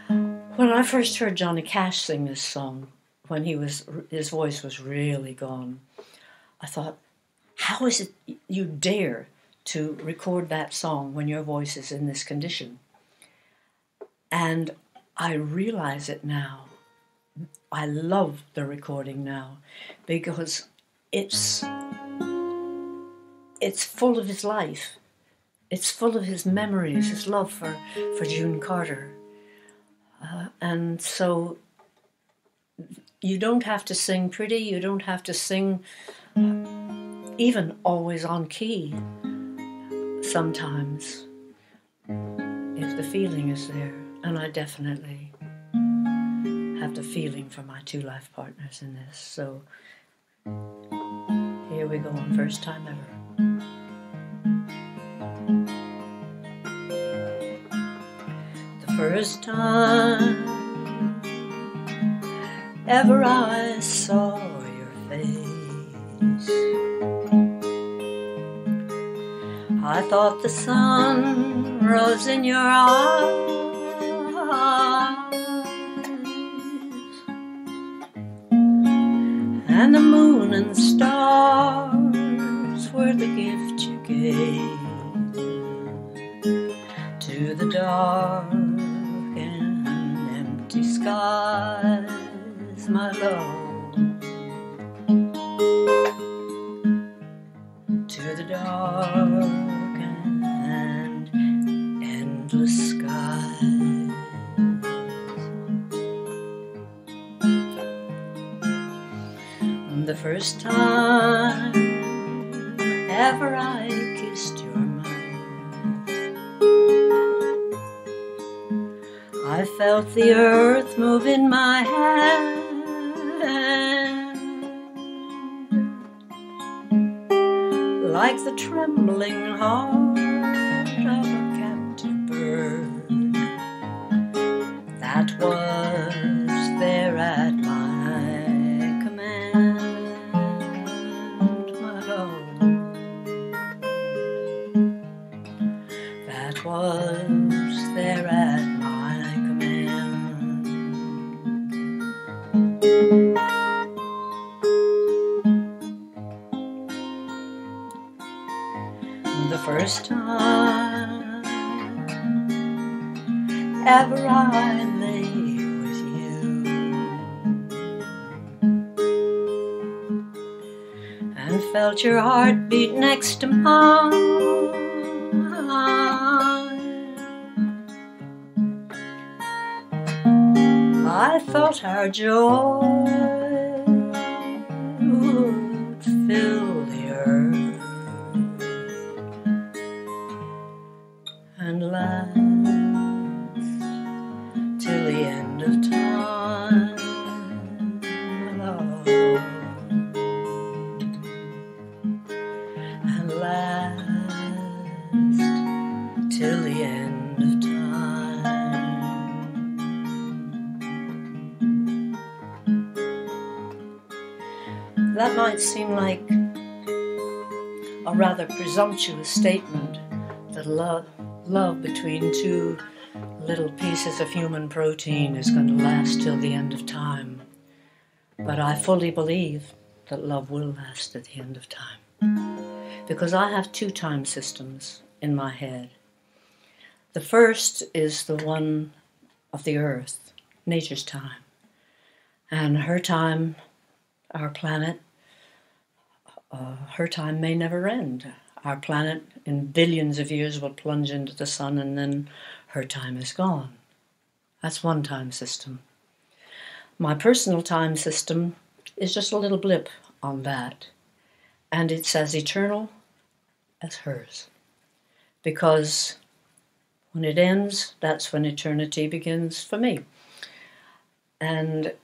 When I first heard Johnny Cash sing this song, when he was his voice was really gone, I thought, how is it you dare to record that song when your voice is in this condition? And I realize it now. I love the recording now because it's it's full of his life. It's full of his memories, his love for, for June Carter. Uh, and so you don't have to sing pretty, you don't have to sing even always on key sometimes if the feeling is there. And I definitely have the feeling for my two life partners in this. So here we go on first time ever. The first time ever I saw your face, I thought the sun rose in your eyes. And the moon and the stars were the gift you gave to the dark and empty skies, my love. The first time ever I kissed your mouth, I felt the earth move in my hand. Like the trembling heart ever I lay with you and felt your heart beat next to mine. I thought our joy presumptuous statement that love, love between two little pieces of human protein is going to last till the end of time. But I fully believe that love will last at the end of time. Because I have two time systems in my head. The first is the one of the earth, nature's time. And her time, our planet, uh, her time may never end. Our planet, in billions of years, will plunge into the sun and then her time is gone. That's one time system. My personal time system is just a little blip on that, and it's as eternal as hers. Because when it ends, that's when eternity begins for me. And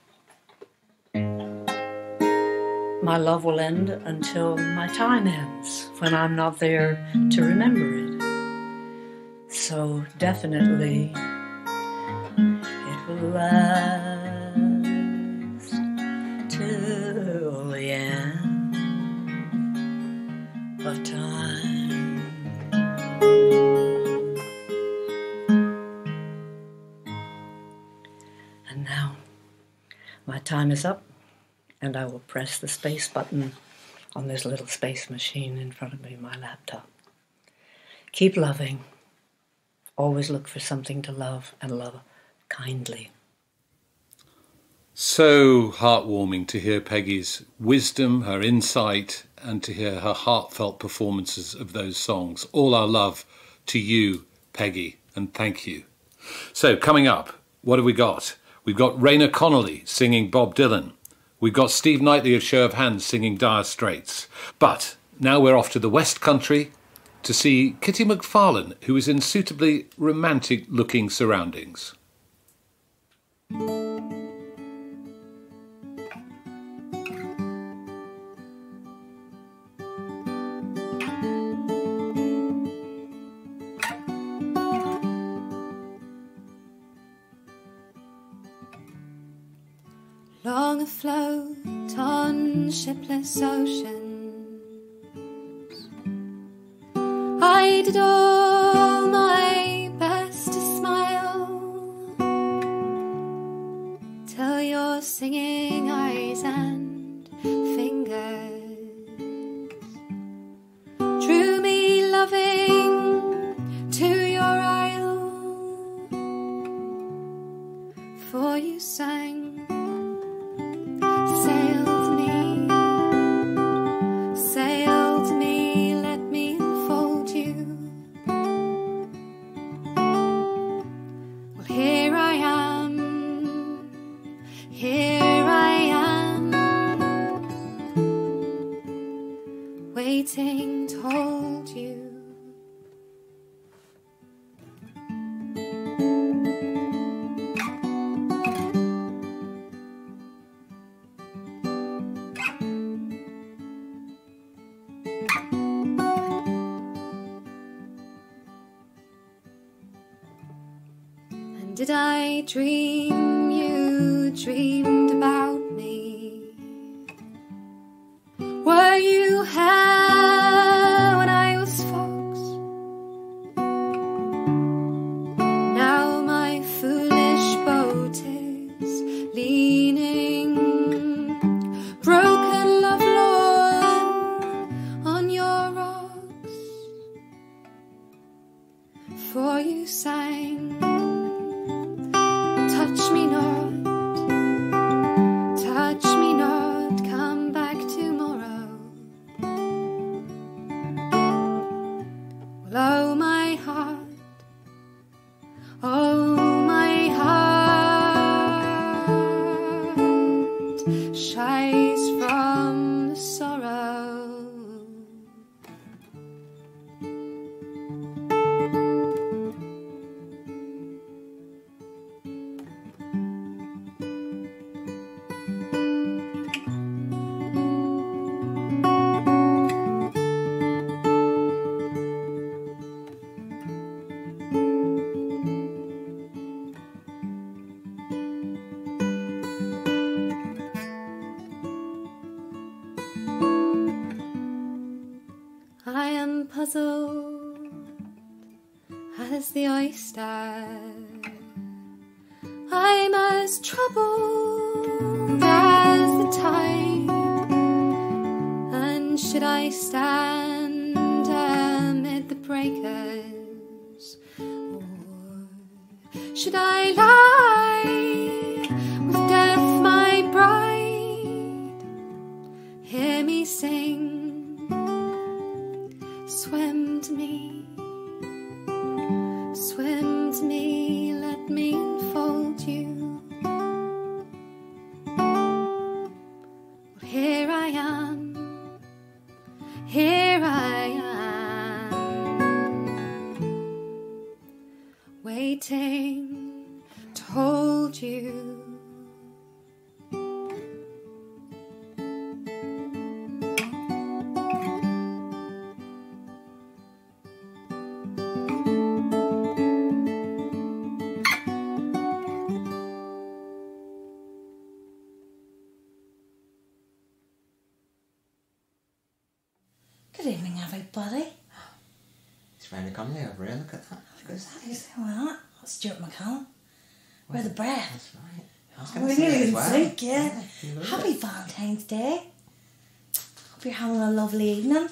my love will end until my time ends, when I'm not there to remember it. So, definitely, it will last till the end of time. And now my time is up, and I will press the space button on this little space machine in front of me, my laptop. Keep loving. Always look for something to love and love kindly. So heartwarming to hear Peggy's wisdom, her insight, and to hear her heartfelt performances of those songs. All our love to you, Peggy, and thank you. So, coming up, what have we got? We've got Rioghnach Connolly singing Bob Dylan. We've got Steve Knightley of Show of Hands singing Dire Straits. But now we're off to the West Country to see Kitty Macfarlane, who is in suitably romantic looking surroundings. Long afloat on shipless oceans. I did all my best to smile till your singing eyes and fingers drew me loving to your isle, for you sang dream trying to come there, over here. Look at that. Look at that. Is that? That's Stuart McCallum. Where the breath. That's right. I was going to oh, say well. Sick, yeah. yeah Happy it. Valentine's Day. Hope you're having a lovely evening.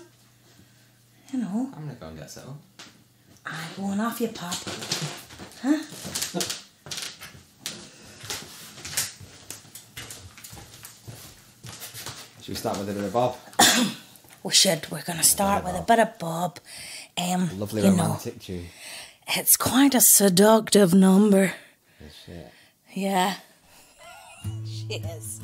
You know. I'm gonna go and get settled. I'm going off your pop. Huh? Should we start with a bit of Bob? we should. We're going to start with a bit of Bob. Um, Lovely romantic know, tune. It's quite a seductive number. Yes, yeah. Yeah. she is.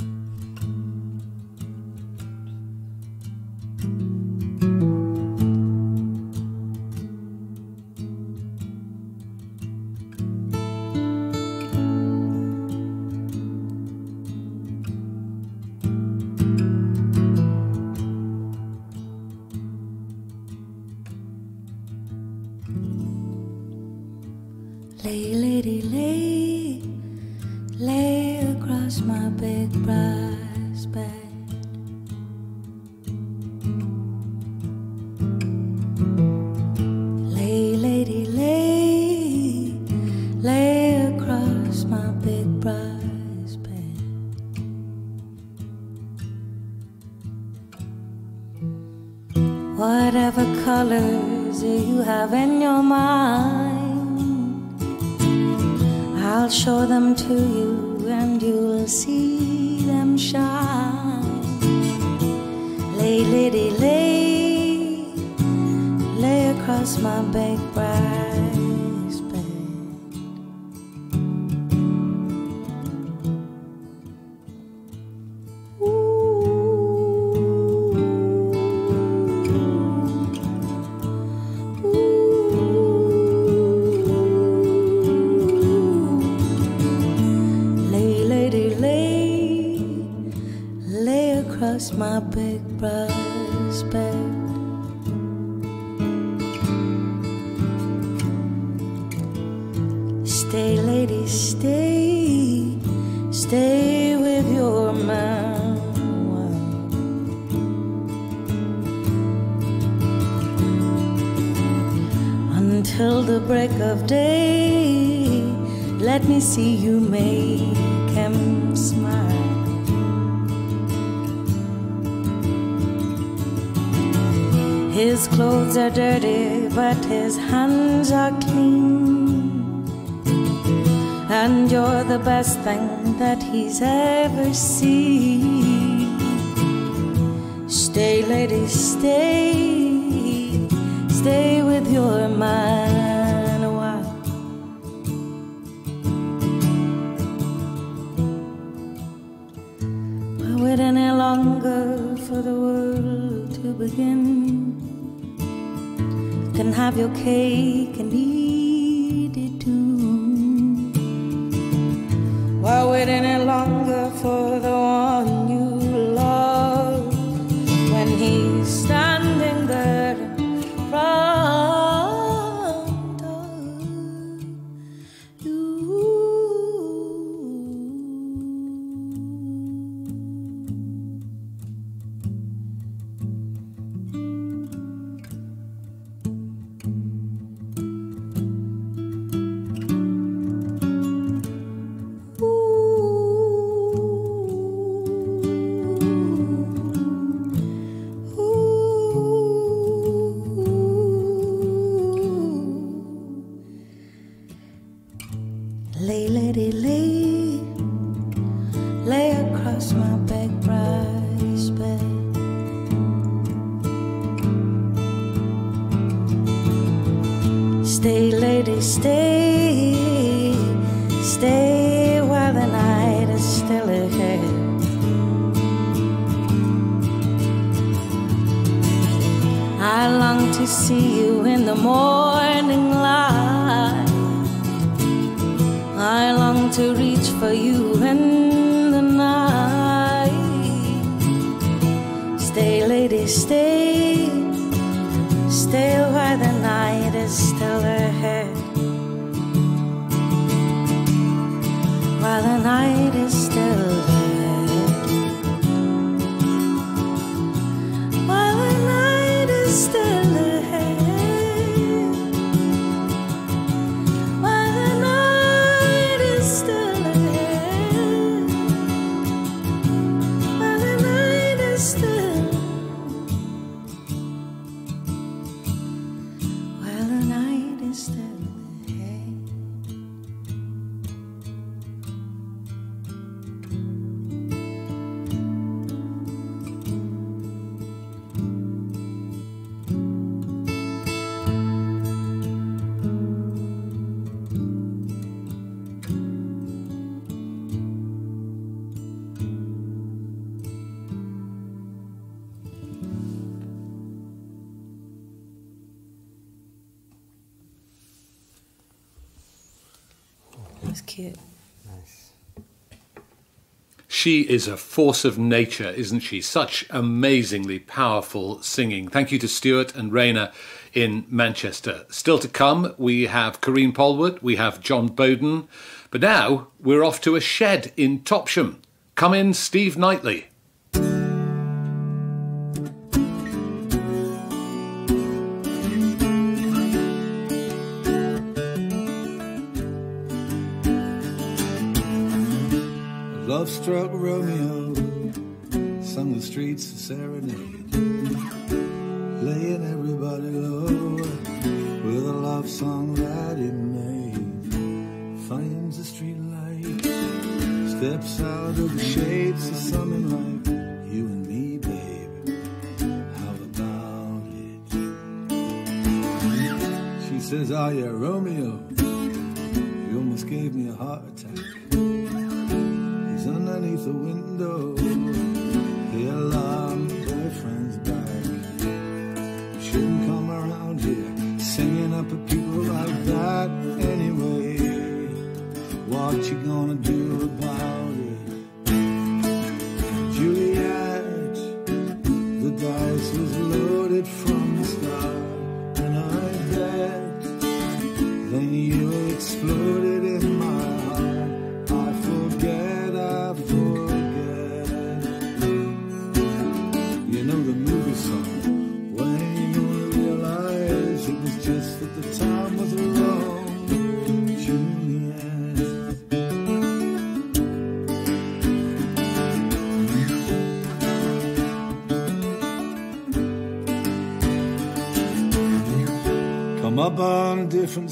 She is a force of nature, isn't she? Such amazingly powerful singing. Thank you to Stuart and Rioghnach in Manchester. Still to come, we have Karine Polwart, we have Jon Boden, but now we're off to a shed in Topsham. Come in, Steve Knightley. struck Romeo sung the streets a serenade, laying everybody low with a love song that he made. Finds a street light, steps out of the shades of summer life. You and me, babe, how about it? She says, "Ah, oh, yeah, Romeo, you almost gave me a heart attack." underneath the window. The alarm boyfriend's back. Shouldn't come around here singing up at people like that anyway. What you gonna do about it? Juliet, the dice was loaded from.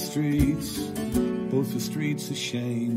streets, both the streets are shame.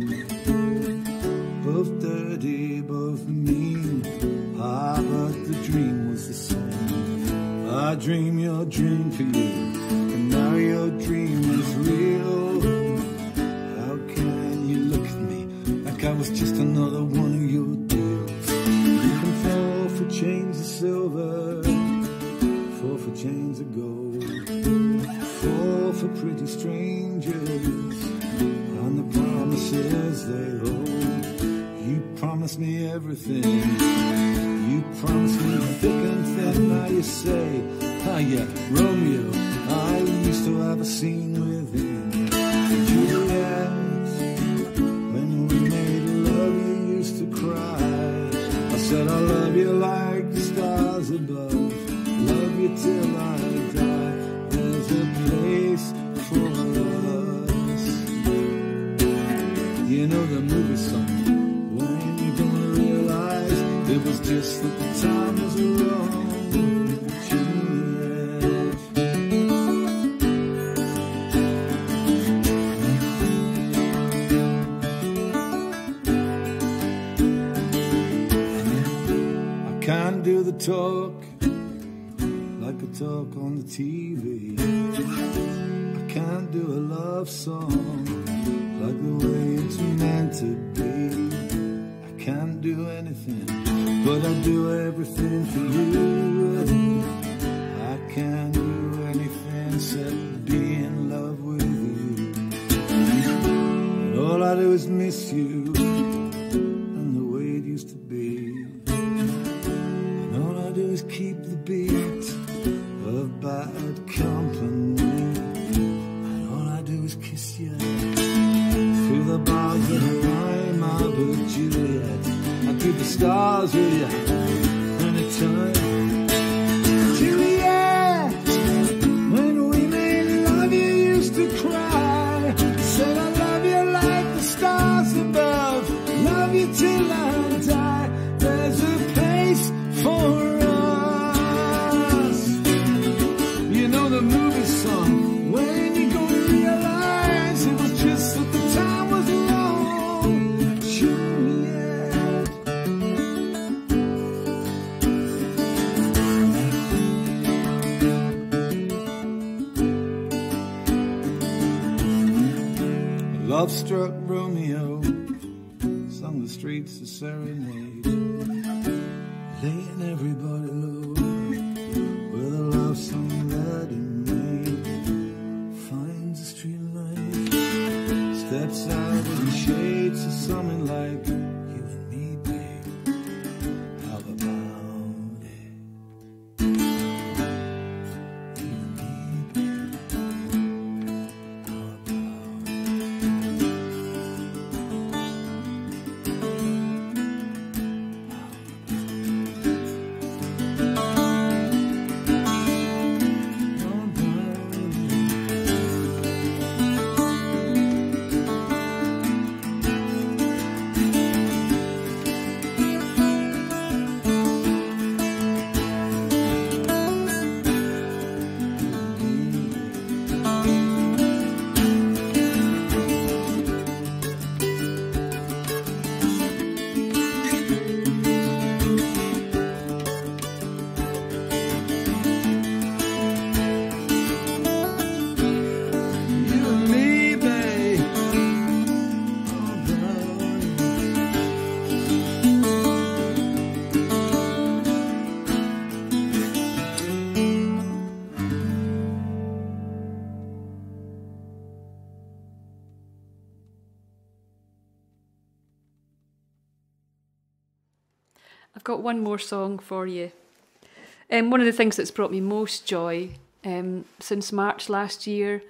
Out the shades of something like you one more song for you. Um, one of the things that's brought me most joy um, since March last year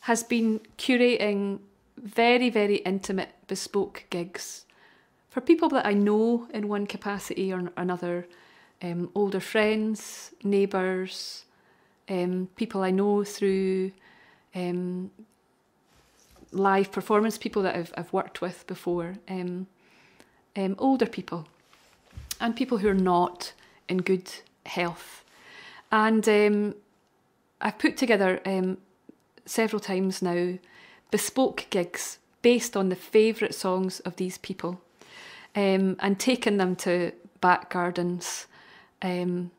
has been curating very, very intimate, bespoke gigs for people that I know in one capacity or another um, older friends, neighbours, um, people I know through um, live performance, people that I've, I've worked with before, um, um, older people and people who are not in good health. And um, I've put together um, several times now bespoke gigs based on the favourite songs of these people um, and taken them to back gardens. Um,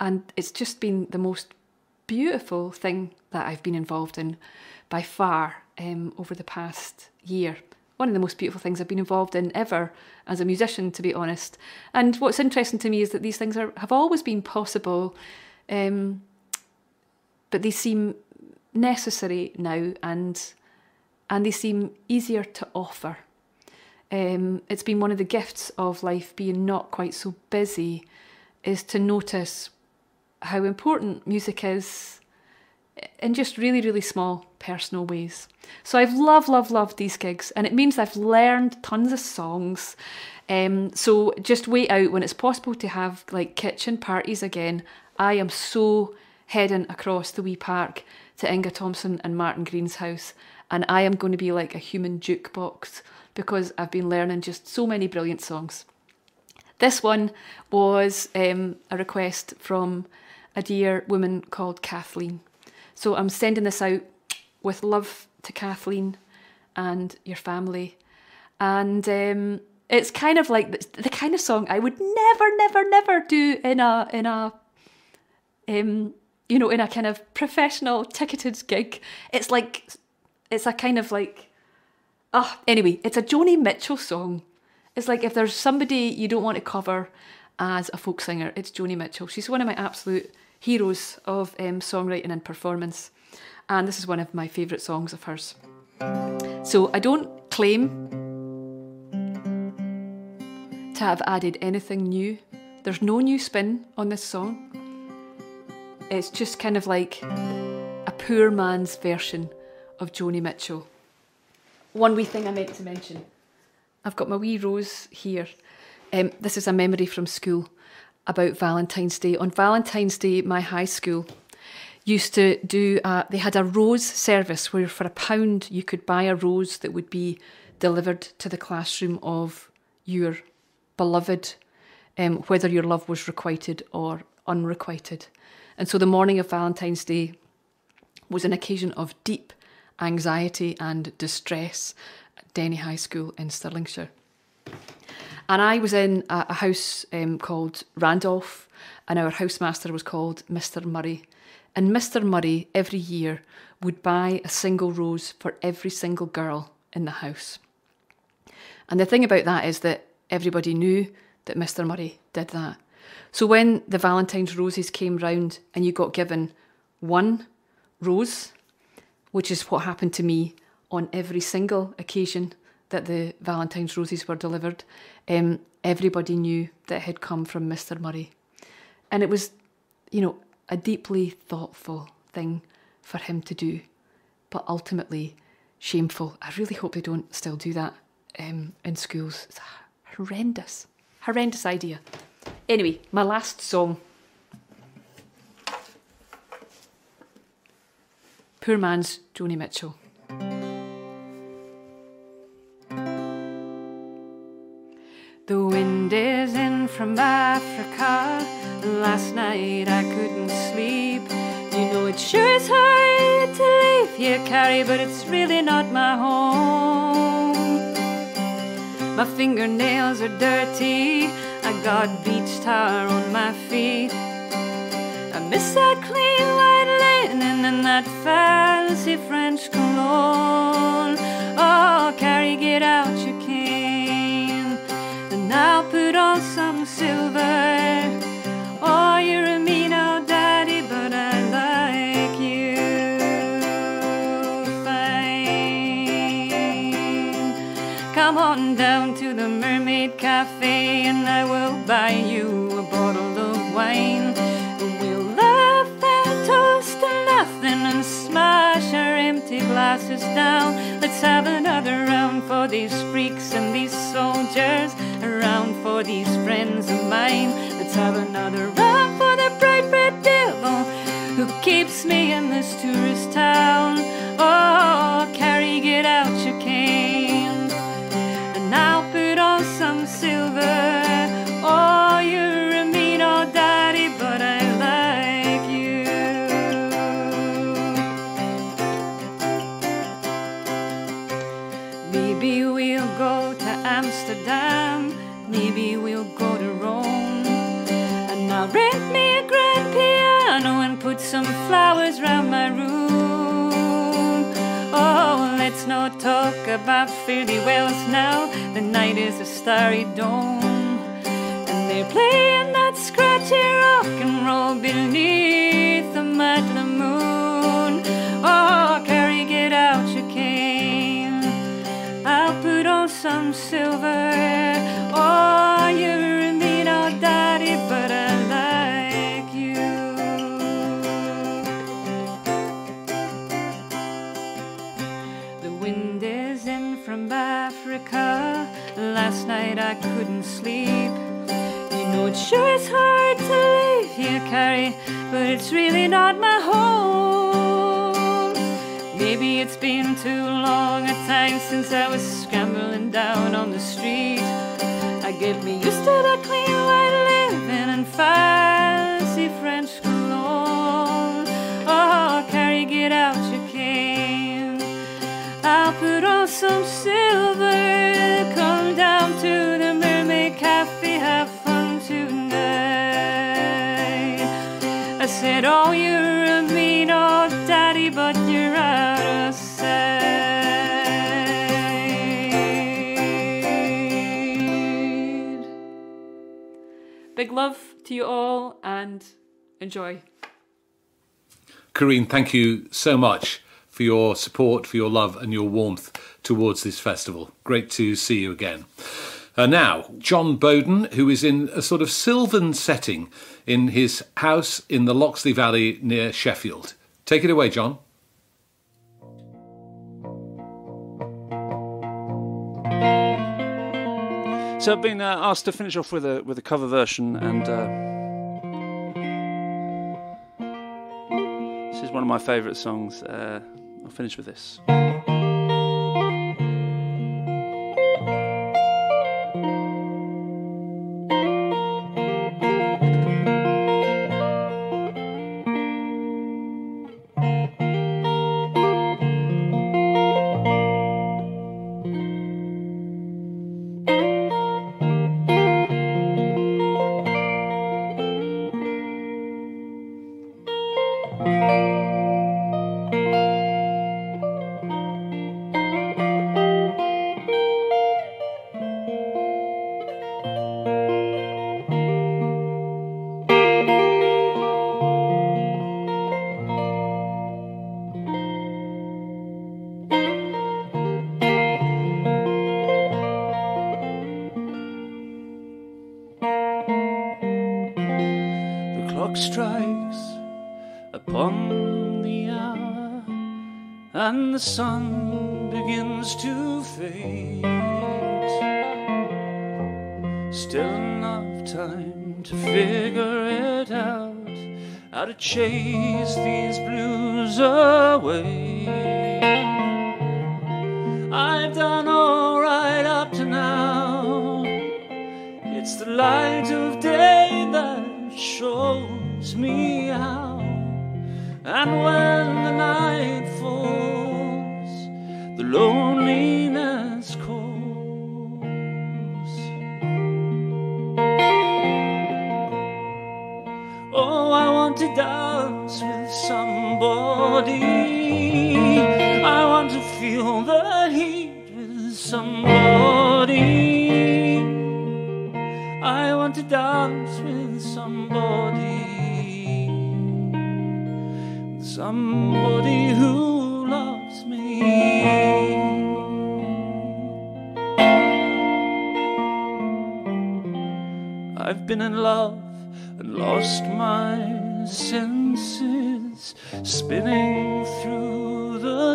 and it's just been the most beautiful thing that I've been involved in by far um, over the past year one of the most beautiful things I've been involved in ever as a musician, to be honest. And what's interesting to me is that these things are, have always been possible, um, but they seem necessary now, and and they seem easier to offer. Um, it's been one of the gifts of life being not quite so busy, is to notice how important music is in just really, really small personal ways. So I've loved, loved, loved these gigs, and it means I've learned tons of songs. Um, so just wait out when it's possible to have like kitchen parties again. I am so heading across the wee park to Inge Thomson and Martin Green's house, and I am going to be like a human jukebox because I've been learning just so many brilliant songs. This one was um, a request from a dear woman called Kathleen. So I'm sending this out with love to Kathleen and your family. And um, it's kind of like the, the, kind of song I would never, never, never do in a in a um, you know in a kind of professional ticketed gig. It's like it's a kind of like ah oh, anyway, it's a Joni Mitchell song. It's like if there's somebody you don't want to cover as a folk singer, it's Joni Mitchell. She's one of my absolute heroes of um, songwriting and performance. And this is one of my favourite songs of hers. So I don't claim to have added anything new. There's no new spin on this song. It's just kind of like a poor man's version of Joni Mitchell. One wee thing I meant to mention. I've got my wee rose here. Um, this is a memory from school about Valentine's Day. On Valentine's Day, my high school used to do, they had a rose service where for a pound you could buy a rose that would be delivered to the classroom of your beloved, um, whether your love was requited or unrequited. And so the morning of Valentine's Day was an occasion of deep anxiety and distress at Denny High School in Stirlingshire. And I was in a, a house um, called Randolph, and our housemaster was called Mr. Murray. And Mr. Murray every year would buy a single rose for every single girl in the house. And the thing about that is that everybody knew that Mr. Murray did that. So when the Valentine's roses came round and you got given one rose, which is what happened to me on every single occasion that the Valentine's roses were delivered, um, everybody knew that it had come from Mr. Murray. And it was, you know, a deeply thoughtful thing for him to do, but ultimately shameful. I really hope they don't still do that um, in schools. It's a horrendous, horrendous idea. Anyway, my last song. Poor man's Joni Mitchell. From Africa. Last night I couldn't sleep. You know it sure is hard to leave here, Carey, but it's really not my home. My fingernails are dirty. I got beach tar on my feet. I miss that clean white linen and that fancy French cologne. Oh, Carey, get out some silver. Oh, you're a mean old daddy, but I like you fine. Come on down to the Mermaid Cafe, and I will buy you a bottle of wine. Nothing and smash our empty glasses down. Let's have another round for these freaks and these soldiers, a round for these friends of mine. Let's have another round for the bright red devil who keeps me in this tourist town. Oh, Carey, get out your cane, and I'll put on some silver. Some flowers round my room. Oh, let's not talk about Fairly Wells now. The night is a starry dome. And they're playing that scratchy rock and roll beneath the Matala moon. Oh, Carey, get out your cane. I'll put on some silver. Last night I couldn't sleep. You know it sure is hard to leave here, Carey, but it's really not my home. Maybe it's been too long a time since I was scrambling down on the street. I get me used to that clean white living and fancy French cologne. Oh, Carey, get out your cane. I'll put on some silver. Said, Oh, you're a mean old daddy, but you're out of sight. Big love to you all and enjoy. Karine, thank you so much for your support, for your love, and your warmth towards this festival. Great to see you again. Uh, now, Jon Boden, who is in a sort of sylvan setting in his house in the Loxley Valley near Sheffield. Take it away, Jon. So I've been uh, asked to finish off with a with a cover version, and uh, this is one of my favourite songs. Uh, I'll finish with this. To dance with somebody.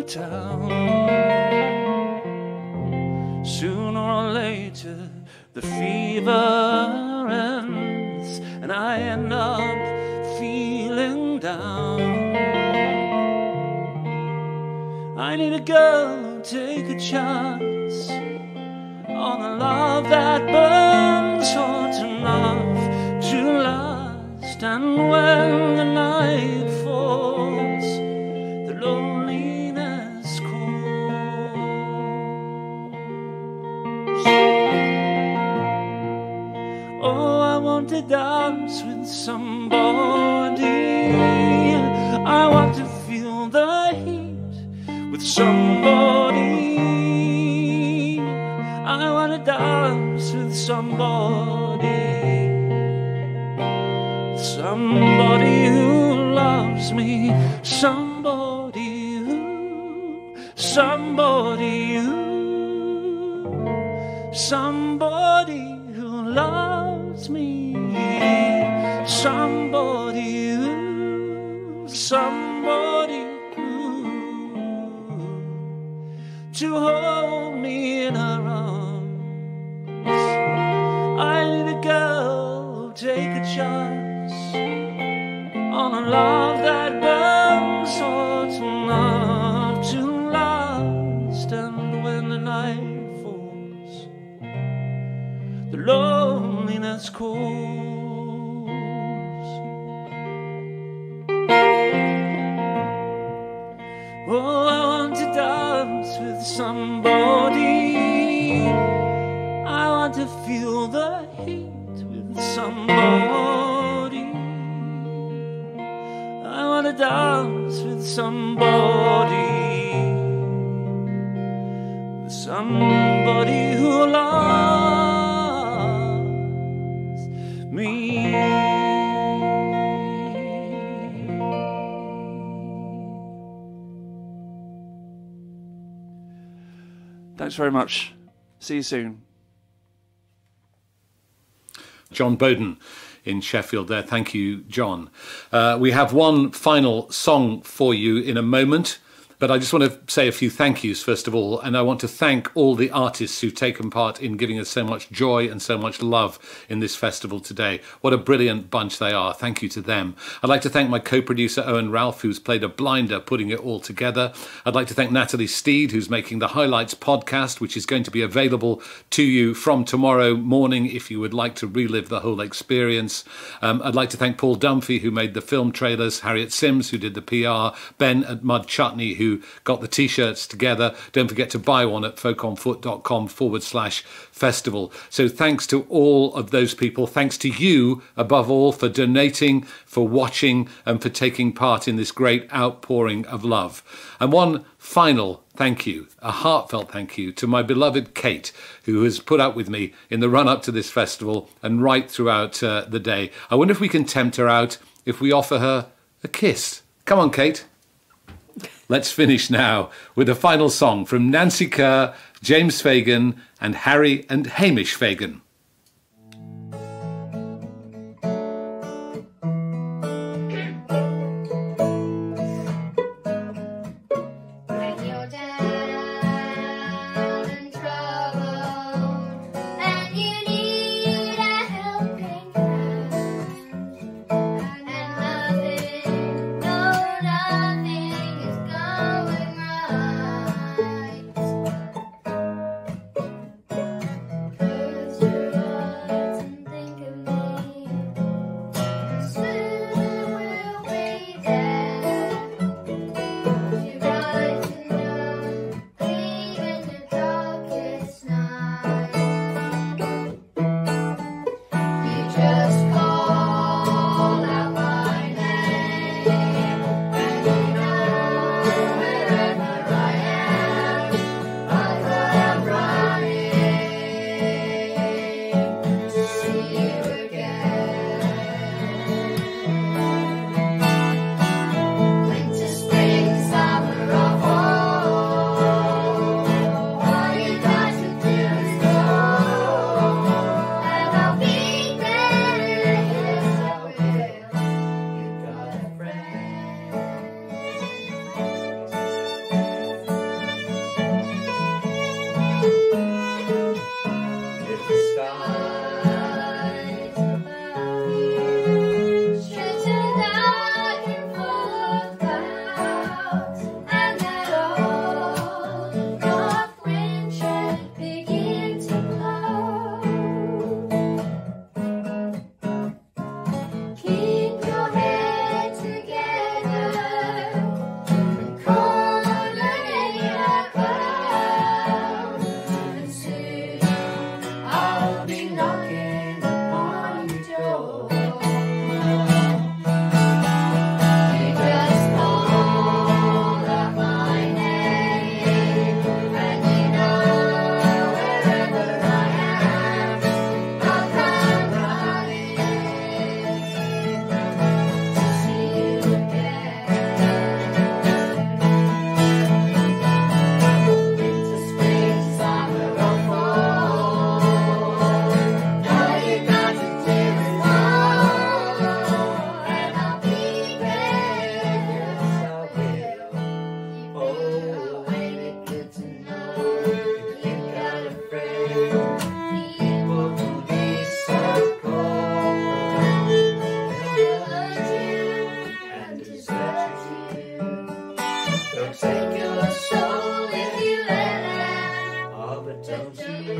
Town. Very much. See you soon. Jon Boden in Sheffield there. Thank you, Jon. Uh, we have one final song for you in a moment. But I just want to say a few thank yous, first of all. And I want to thank all the artists who've taken part in giving us so much joy and so much love in this festival today. What a brilliant bunch they are. Thank you to them. I'd like to thank my co producer, Owen Ralph, who's played a blinder putting it all together. I'd like to thank Natalie Steed, who's making the Highlights podcast, which is going to be available to you from tomorrow morning if you would like to relive the whole experience. Um, I'd like to thank Paul Dunphy, who made the film trailers, Harriet Sims, who did the PR, Ben at Mud Chutney, got the t shirts together. Don't forget to buy one at folkonfoot.com forward slash festival. So thanks to all of those people. Thanks to you, above all, for donating, for watching, and for taking part in this great outpouring of love. And one final thank you, a heartfelt thank you to my beloved Kate, who has put up with me in the run up to this festival and right throughout uh, the day. I wonder if we can tempt her out if we offer her a kiss. Come on, Kate. Let's finish now with a final song from Nancy Kerr, James Fagan, and Harry and Hamish Fagan.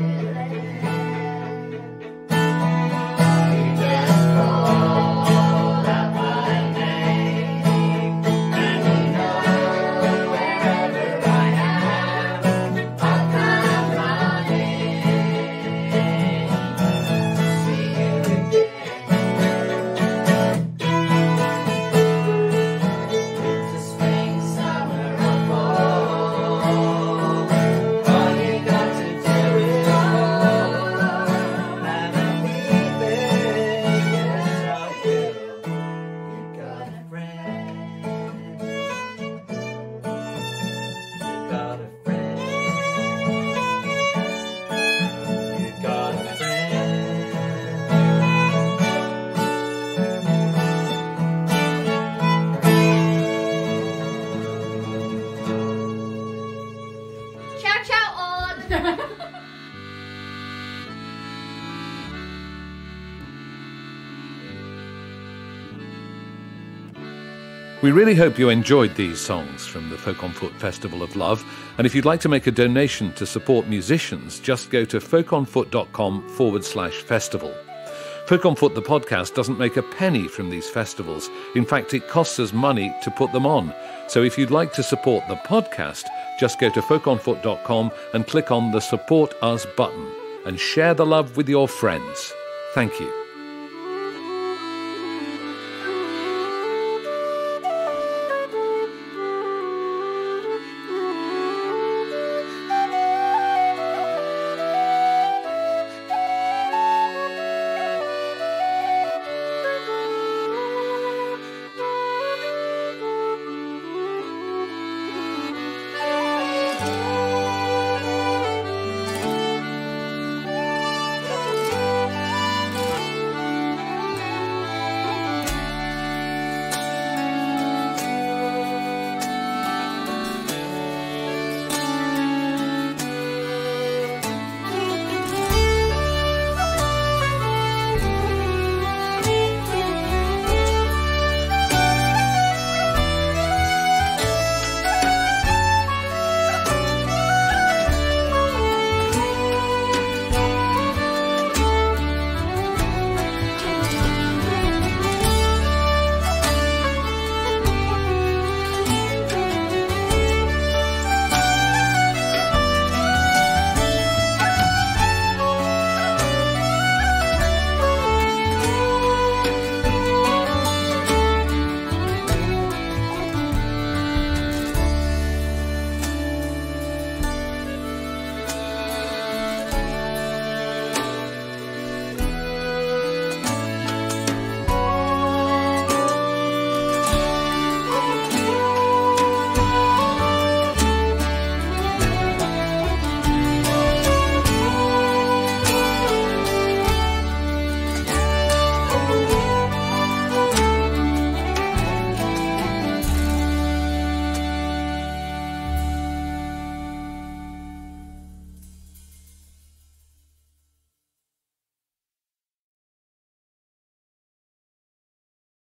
Let you be. We really hope you enjoyed these songs from the Folk on Foot Festival of Love. And if you'd like to make a donation to support musicians, just go to folkonfoot.com forward slash festival. Folk on Foot, the podcast, doesn't make a penny from these festivals. In fact, it costs us money to put them on. So if you'd like to support the podcast, just go to folkonfoot.com and click on the Support Us button and share the love with your friends. Thank you.